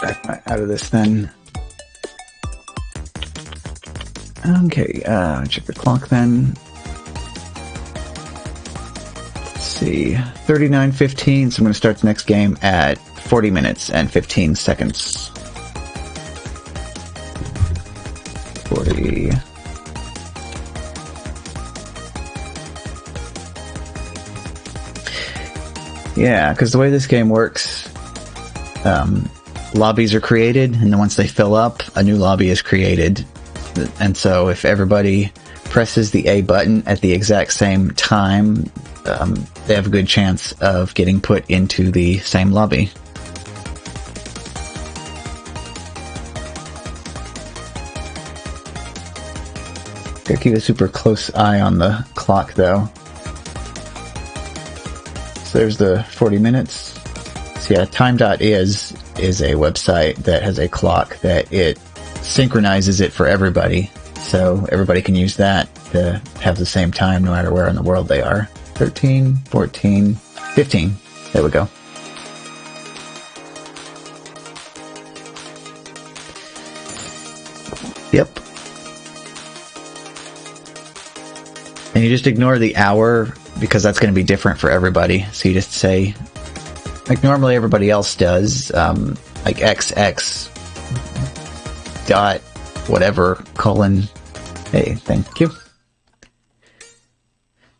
Back out of this then. Okay, uh, check the clock then. Let's see, 39.15, so I'm going to start the next game at 40 minutes and 15 seconds. 40. Yeah, because the way this game works, um, lobbies are created, and then once they fill up, a new lobby is created. And so if everybody presses the A button at the exact same time, um, they have a good chance of getting put into the same lobby. Gotta keep a super close eye on the clock though. So there's the 40 minutes. So yeah, time.is is is a website that has a clock that it synchronizes it for everybody. So everybody can use that to have the same time no matter where in the world they are. 13, 14, 15. There we go. Yep. And you just ignore the hour because that's going to be different for everybody. So you just say, like normally everybody else does, um, like XX dot whatever colon. Hey, thank you.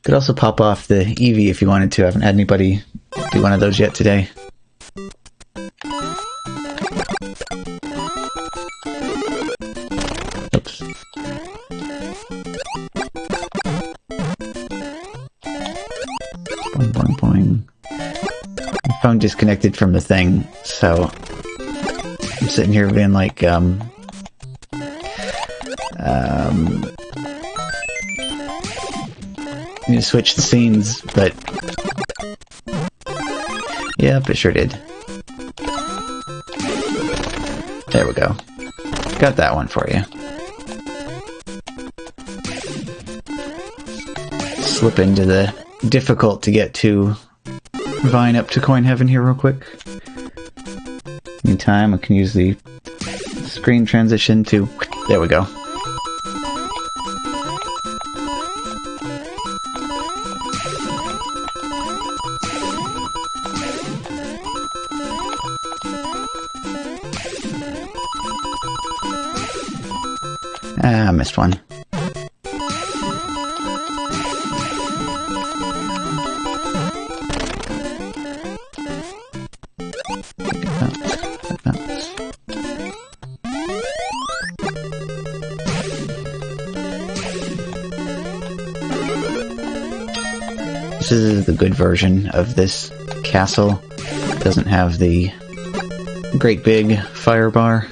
Could also pop off the Eevee if you wanted to. I haven't had anybody do one of those yet today. Phone disconnected from the thing, so I'm sitting here being like, um, um, need to switch the scenes, but yep, it sure did. There we go. Got that one for you. Slip into the difficult to get to Vine up to Coin Heaven here real quick. Meantime, I can use the screen transition to... There we go. Ah, I missed one. The good version of this castle. It doesn't have the great big fire bar.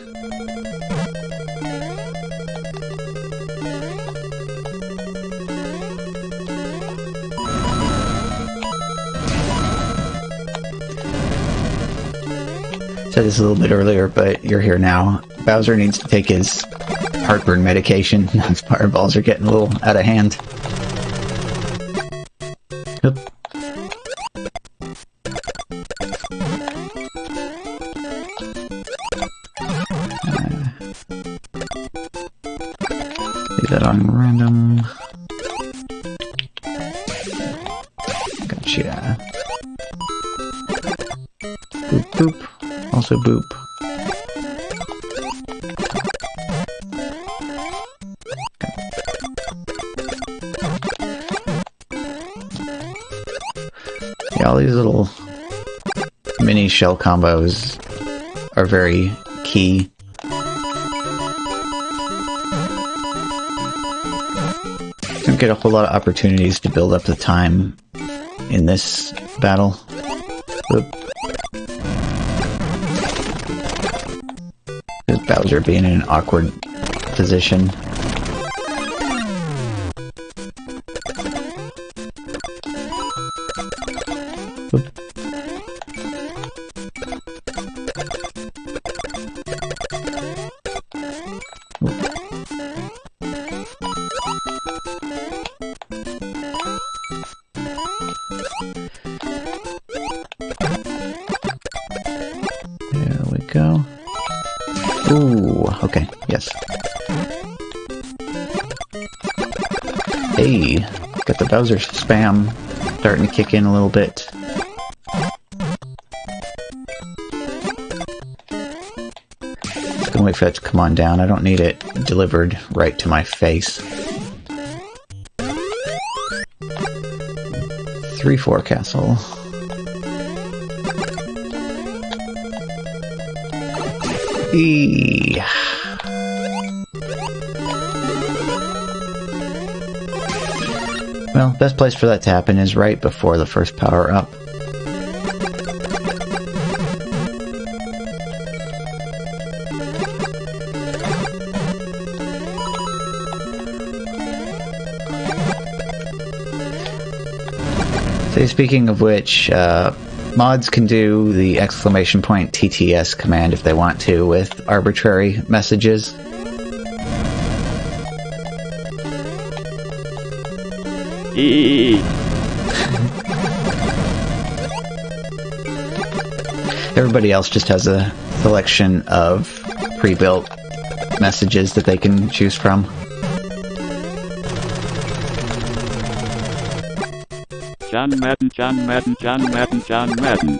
Said this a little bit earlier, but you're here now. Bowser needs to take his heartburn medication. (laughs) Those fireballs are getting a little out of hand. That on random. Gotcha. Boop boop. Also boop. Yeah, all these little mini shell combos are very key. Don't get a whole lot of opportunities to build up the time in this battle. Bowser being in an awkward position. Got the spam starting to kick in a little bit. Just gonna wait for that to come on down. I don't need it delivered right to my face. 3-4 castle. E. Well, best place for that to happen is right before the first power up. So speaking of which, uh, mods can do the exclamation point TTS command if they want to with arbitrary messages. (laughs) Everybody else just has a selection of pre-built messages that they can choose from. John Madden, John Madden, John Madden, John Madden.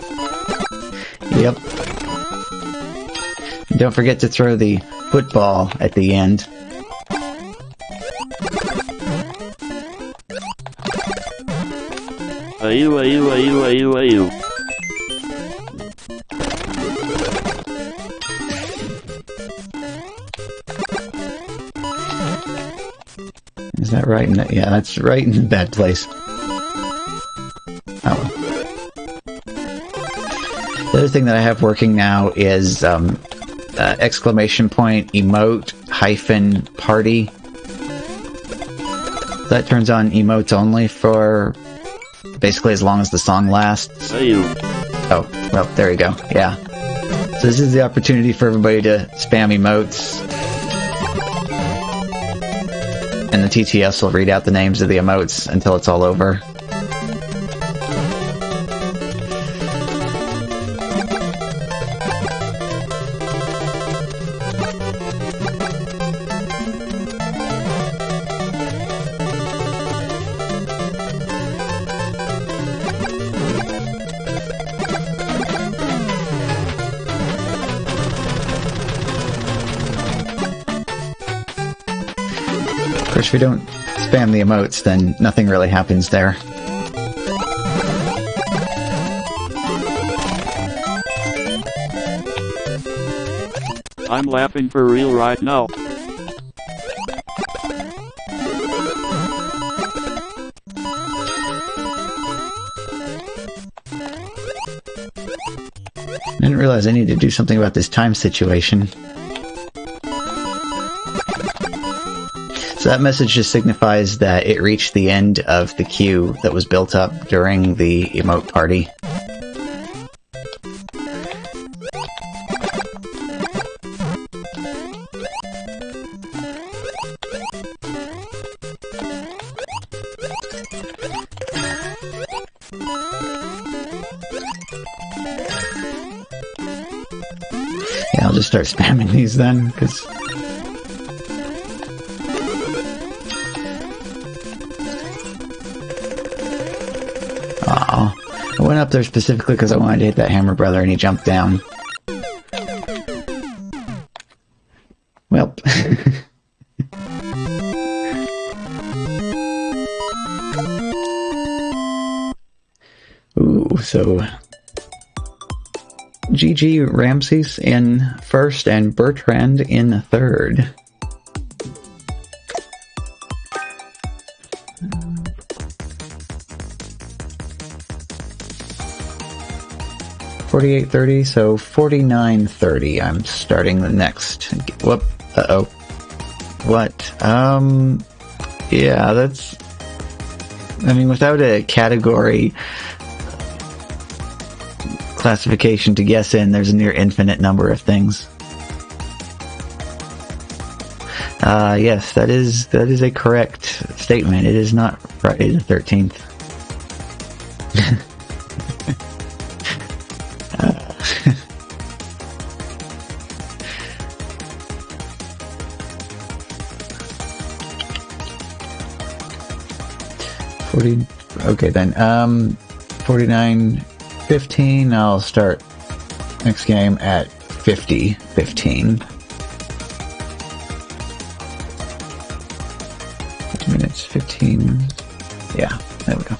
Yep. Don't forget to throw the football at the end. Ayu, ayu, ayu, ayu, ayu. Is that right? In the, yeah, that's right in the bad place. Oh. The other thing that I have working now is um, uh, exclamation point emote hyphen party. That turns on emotes only for basically as long as the song lasts. Oh, well, there you go. Yeah. So this is the opportunity for everybody to spam emotes. And the TTS will read out the names of the emotes until it's all over. If we don't spam the emotes, then nothing really happens there. I'm laughing for real right now. I didn't realize I needed to do something about this time situation. So that message just signifies that it reached the end of the queue that was built up during the emote party. Yeah, I'll just start spamming these then, because up there specifically because I wanted to hit that hammer brother and he jumped down. Well. (laughs) Ooh, so. GG Ramses in first and Bertrand in third. Forty-eight thirty, so forty-nine thirty. I'm starting the next. Whoop! Uh oh. What? Um. Yeah, that's. I mean, without a category classification to guess in, there's a near infinite number of things. Uh, yes, that is that is a correct statement. It is not Friday the thirteenth. (laughs) 40. Okay, then. Um, 49 15. I'll start next game at 50 15. minutes 15. Yeah, there we go.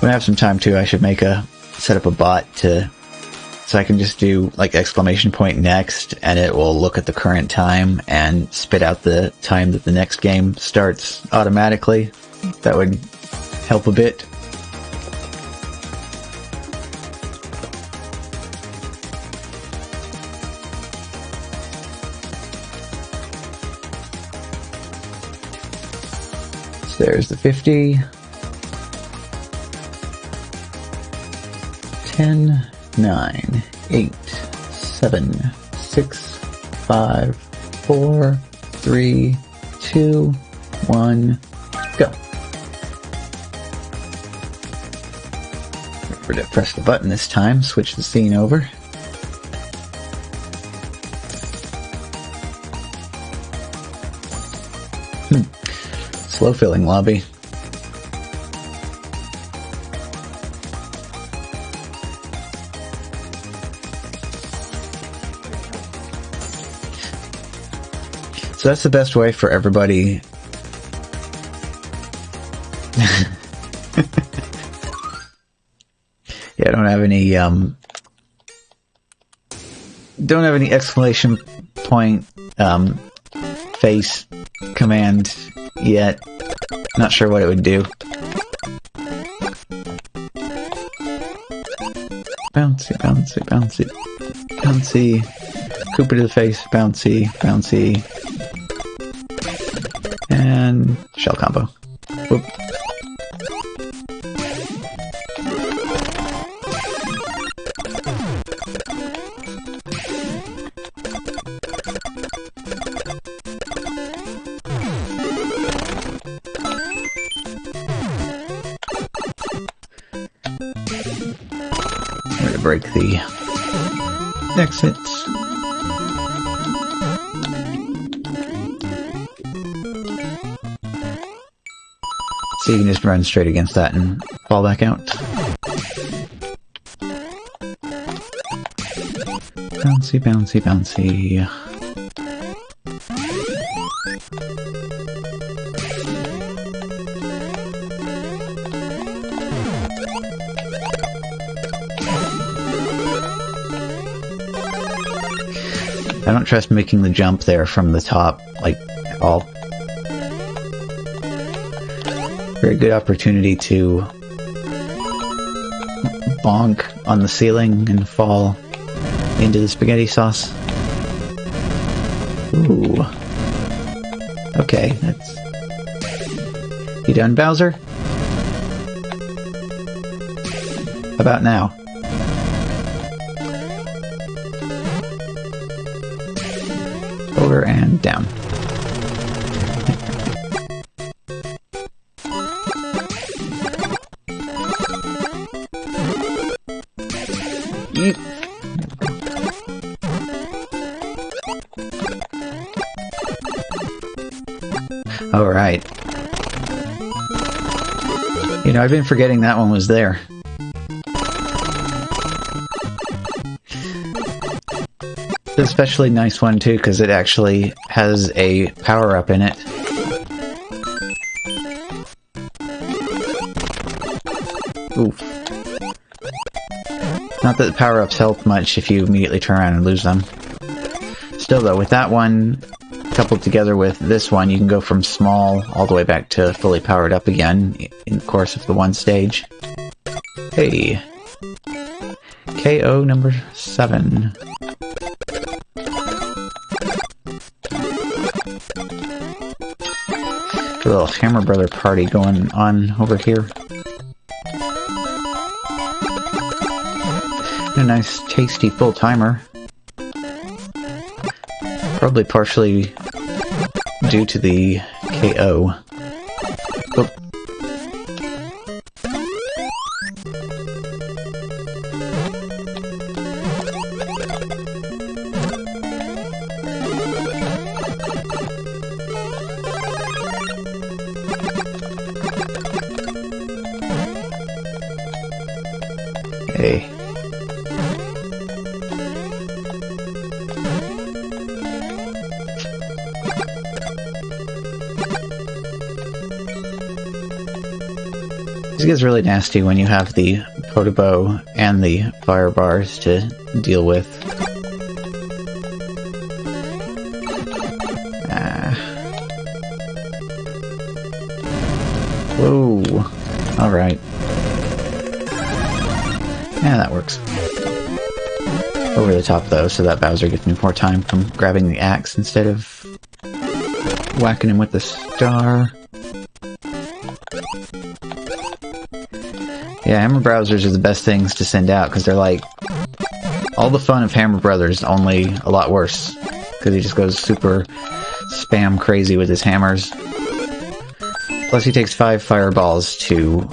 When I have some time too, I should make a set up a bot to so I can just do like exclamation point next and it will look at the current time and spit out the time that the next game starts automatically. That would help a bit. So there's the 50. 10, 9, 8, 7, 6, 5, 4, 3, 2, 1, go. Remember to press the button this time, switch the scene over. Hmm. Slow filling lobby. So that's the best way for everybody. (laughs) yeah, I don't have any um don't have any exclamation point um face command yet. Not sure what it would do. Bouncy, bouncy, bouncy, bouncy. Koopa to the face, bouncy, bouncy. And shell combo. Whoop. Break the exits. So you can just run straight against that and fall back out. Bouncy, bouncy, bouncy. I don't trust making the jump there from the top, like, all. Very good opportunity to bonk on the ceiling and fall into the spaghetti sauce. Ooh. Okay, that's... You done, Bowser? About now. I've been forgetting that one was there. Especially nice one too, because it actually has a power up in it. Oof. Not that the power ups help much if you immediately turn around and lose them. Still, though, with that one coupled together with this one, you can go from small all the way back to fully powered up again in the course of the one stage. Hey. KO number seven. A little Hammer Brother party going on over here. A nice, tasty full timer. Probably partially due to the KO. Gets really nasty when you have the Podoboo and the fire bars to deal with. Ah. Whoa. Alright. Yeah, that works. Over the top though, so that Bowser gets me more time from grabbing the axe instead of whacking him with the star. Yeah, Hammer Bowsers are the best things to send out because they're like all the fun of Hammer Brothers, only a lot worse. Because he just goes super spam crazy with his hammers. Plus, he takes five fireballs to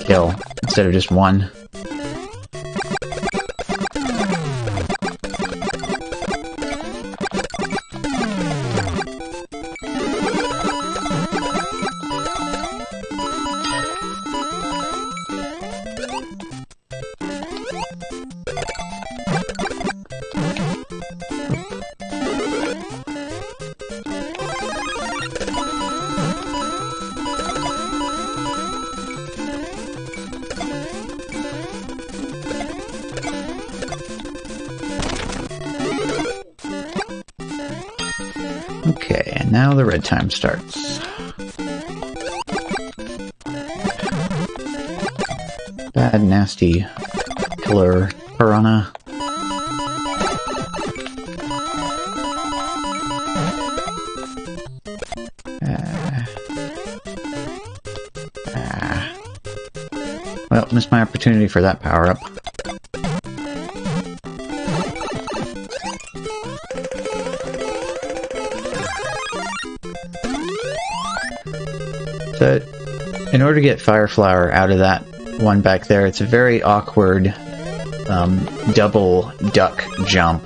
kill instead of just one. Starts. Bad, nasty killer piranha. Ah. Ah. Well, missed my opportunity for that power get Fireflower out of that one back there, it's a very awkward um, double duck jump.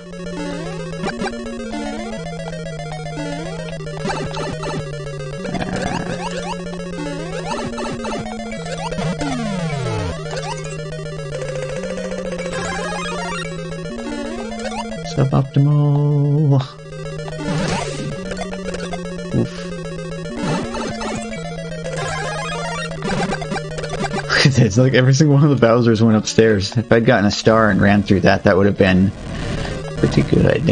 Suboptimal. It's like every single one of the Bowsers went upstairs. If I'd gotten a star and ran through that, that would have been pretty good.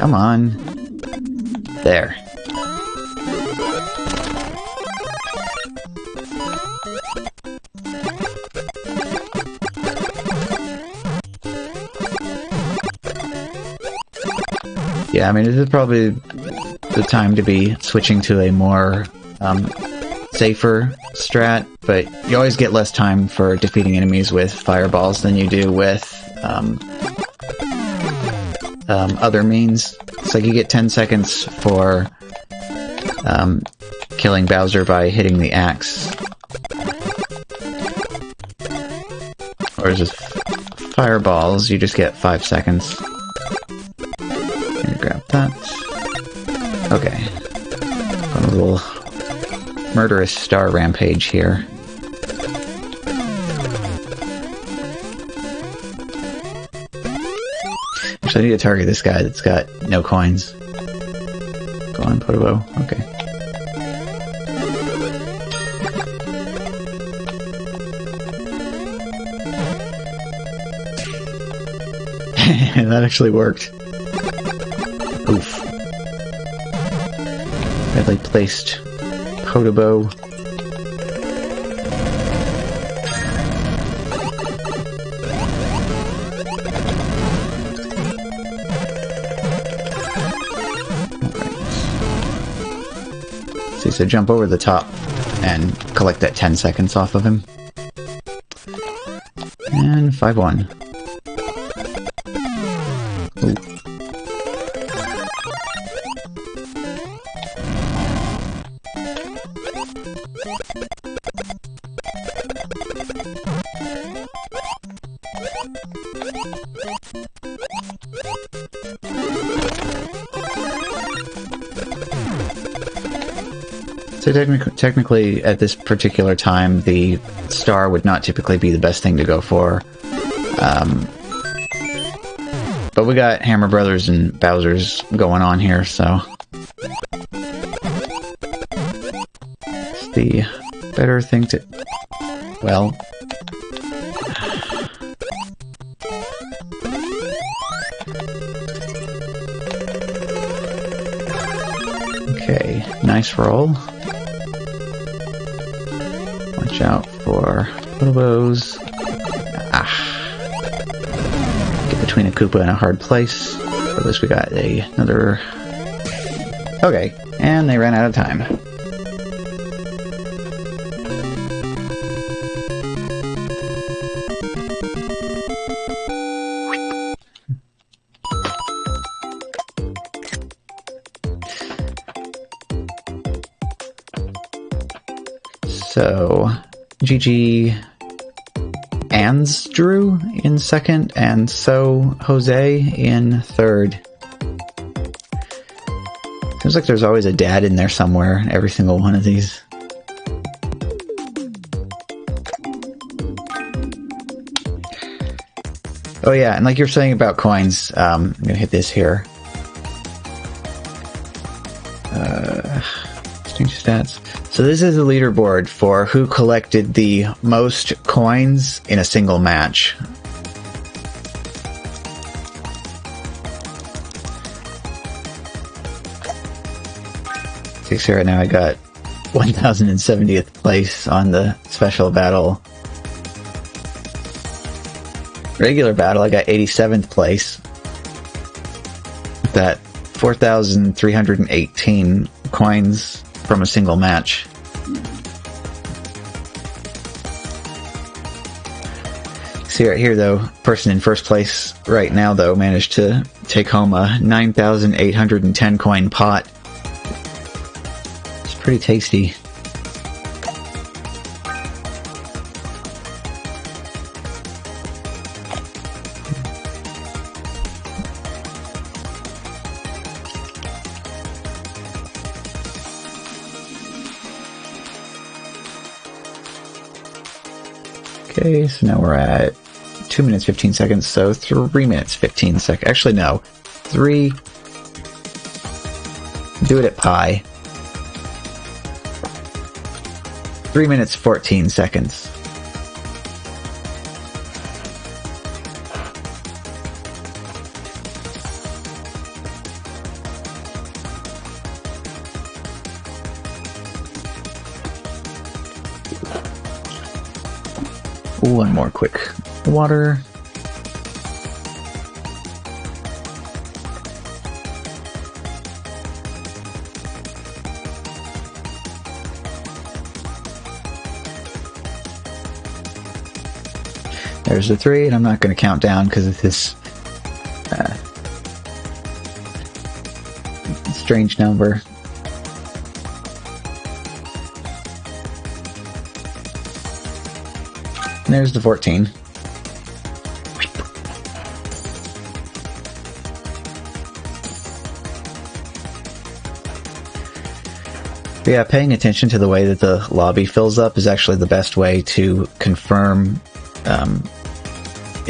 Come on. There. Yeah, I mean, this is probably the time to be switching to a more um, safer strat, but you always get less time for defeating enemies with fireballs than you do with um, um, other means. It's like you get 10 seconds for um, killing Bowser by hitting the axe. Or is just fireballs, you just get 5 seconds. Here, grab that. Okay. A little murderous star rampage here. Actually, I need to target this guy that's got no coins. Go on, Podoboo. Okay. (laughs) that actually worked. Oof. Badly placed Podoboo. So jump over the top and collect that 10 seconds off of him. And 5-1. So technic- technically, at this particular time, the star would not typically be the best thing to go for. Um, but we got Hammer Brothers and Bowser's going on here, so it's the better thing to. Well, Okay, nice roll. Between a Koopa and a hard place. For this we got a, another... Okay, and they ran out of time. So, GG Ans Drew in second, and so Jose in third. Seems like there's always a dad in there somewhere every single one of these. Oh yeah, and like you're saying about coins, um, I'm gonna hit this here. Uh, stats. So this is a leaderboard for who collected the most coins in a single match. See right now I got 1070th place on the special battle. Regular battle I got 87th place. That 4,318 coins from a single match. See right here though, person in first place right now though managed to take home a 9,810 coin pot. Pretty tasty. Okay, so now we're at 2 minutes 15 seconds, so 3 minutes 15 seconds. Actually, no. 3. Do it at pi. 3 minutes 14 seconds. One more quick water. There's the three, and I'm not going to count down because of this uh, strange number. And there's the 14. Yeah, paying attention to the way that the lobby fills up is actually the best way to confirm um,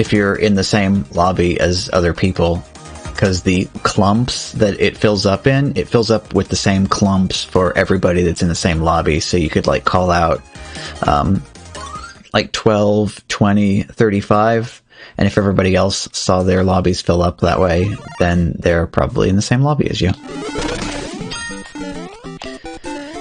if you're in the same lobby as other people. Because the clumps that it fills up in, it fills up with the same clumps for everybody that's in the same lobby. So you could like call out um, like 12, 20, 35. And if everybody else saw their lobbies fill up that way, then they're probably in the same lobby as you.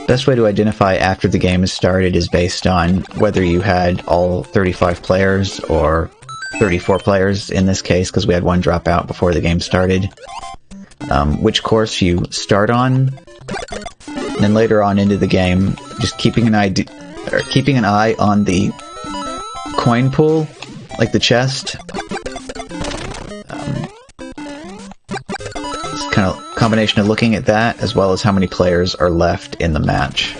Best way to identify after the game is started is based on whether you had all 35 players or 34 players in this case, because we had one drop out before the game started. Um, which course you start on, and then later on into the game, just keeping an eye, keeping an eye on the coin pool, like the chest. Um, it's kind of combination of looking at that as well as how many players are left in the match.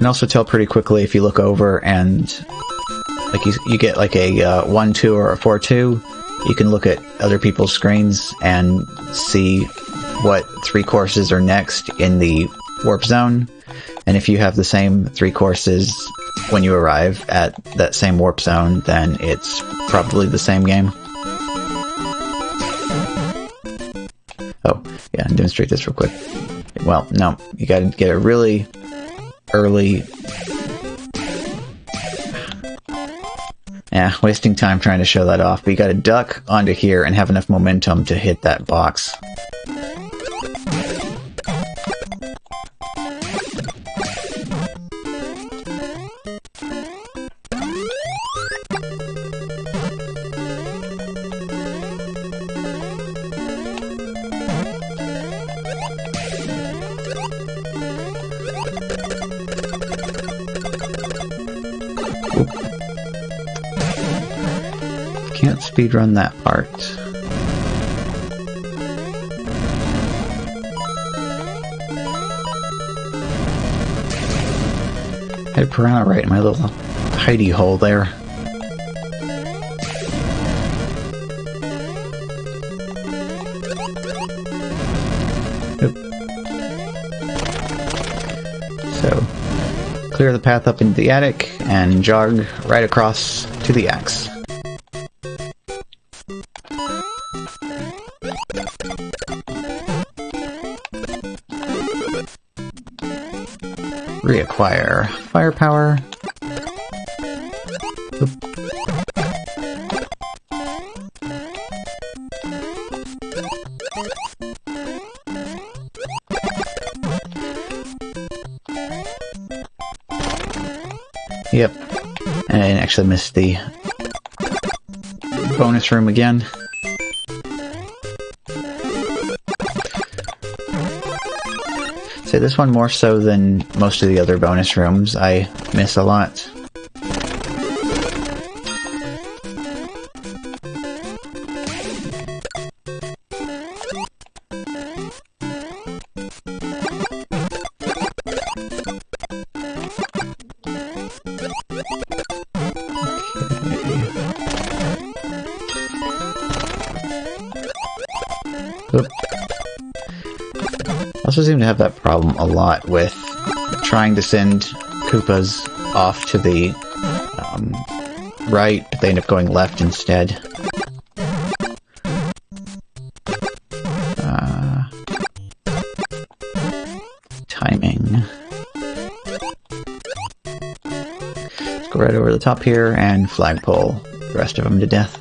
Can also tell pretty quickly if you look over and like you, you get like a uh, 1-2 or a 4-2 you can look at other people's screens and see what three courses are next in the warp zone. And if you have the same three courses when you arrive at that same warp zone, then it's probably the same game. Oh, yeah, demonstrate this real quick. Well, no, you gotta get a really early. Yeah, wasting time trying to show that off, but you gotta duck onto here and have enough momentum to hit that box. Speedrun that part. I had piranha right in my little hidey hole there. So, clear the path up into the attic and jog right across to the axe. Firepower. Oop. Yep. And I actually missed the bonus room again. Say this one more so than most of the other bonus rooms. I miss a lot. Have that problem a lot with trying to send Koopas off to the um, right, but they end up going left instead. Uh, timing. Let's go right over the top here and flagpole the rest of them to death.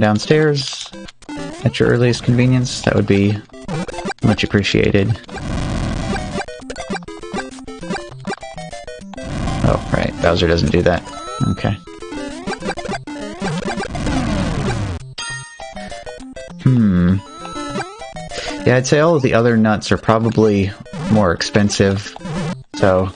Downstairs at your earliest convenience, that would be much appreciated. Oh, right. Bowser doesn't do that. Okay. Hmm. Yeah, I'd say all of the other nuts are probably more expensive, so...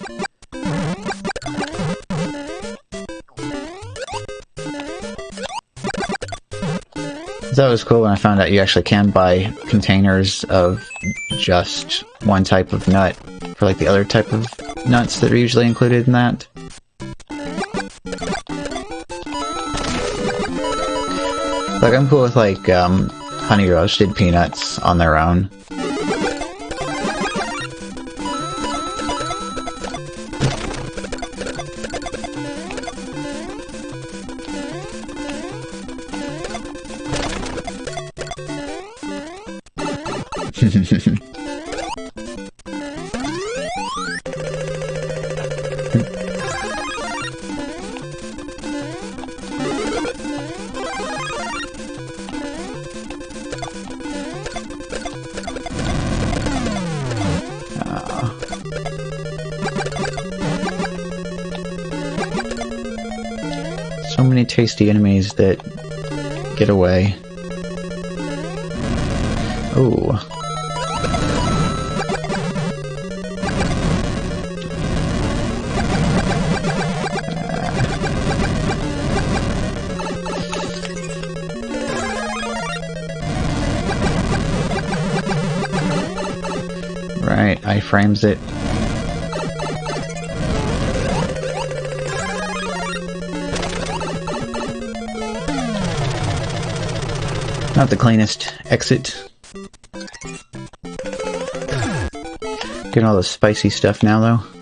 That was cool when I found out you actually can buy containers of just one type of nut for like the other type of nuts that are usually included in that. Like I'm cool with like um, honey roasted peanuts on their own. So the enemies that get away. Oh. Right, I frames it. Not the cleanest exit. Getting all the spicy stuff now, though.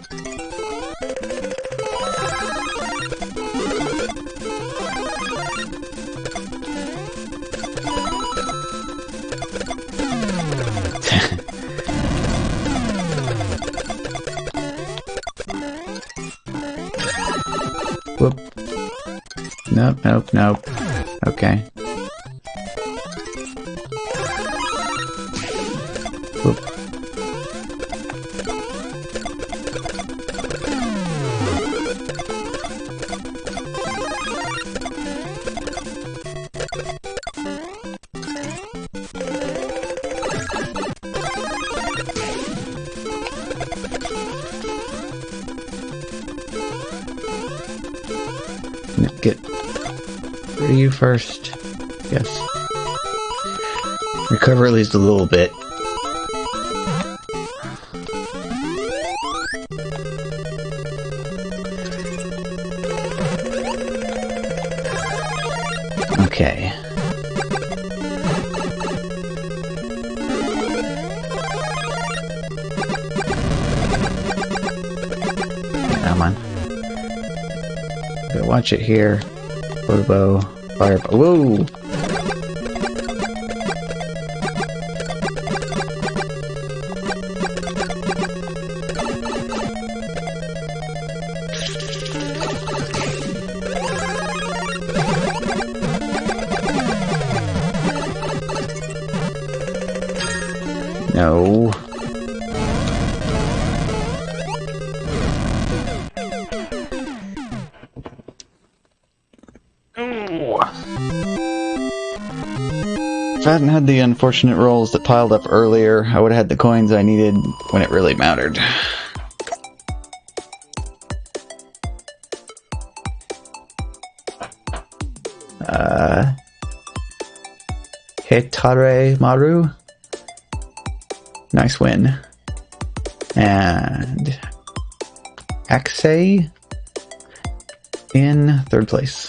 Least a little bit. Okay. Come on. Gotta watch it here. Photo fire. Whoa! Had the unfortunate rolls that piled up earlier, I would have had the coins I needed when it really mattered. Uh, Hitare Maru. Nice win. And Axei in third place.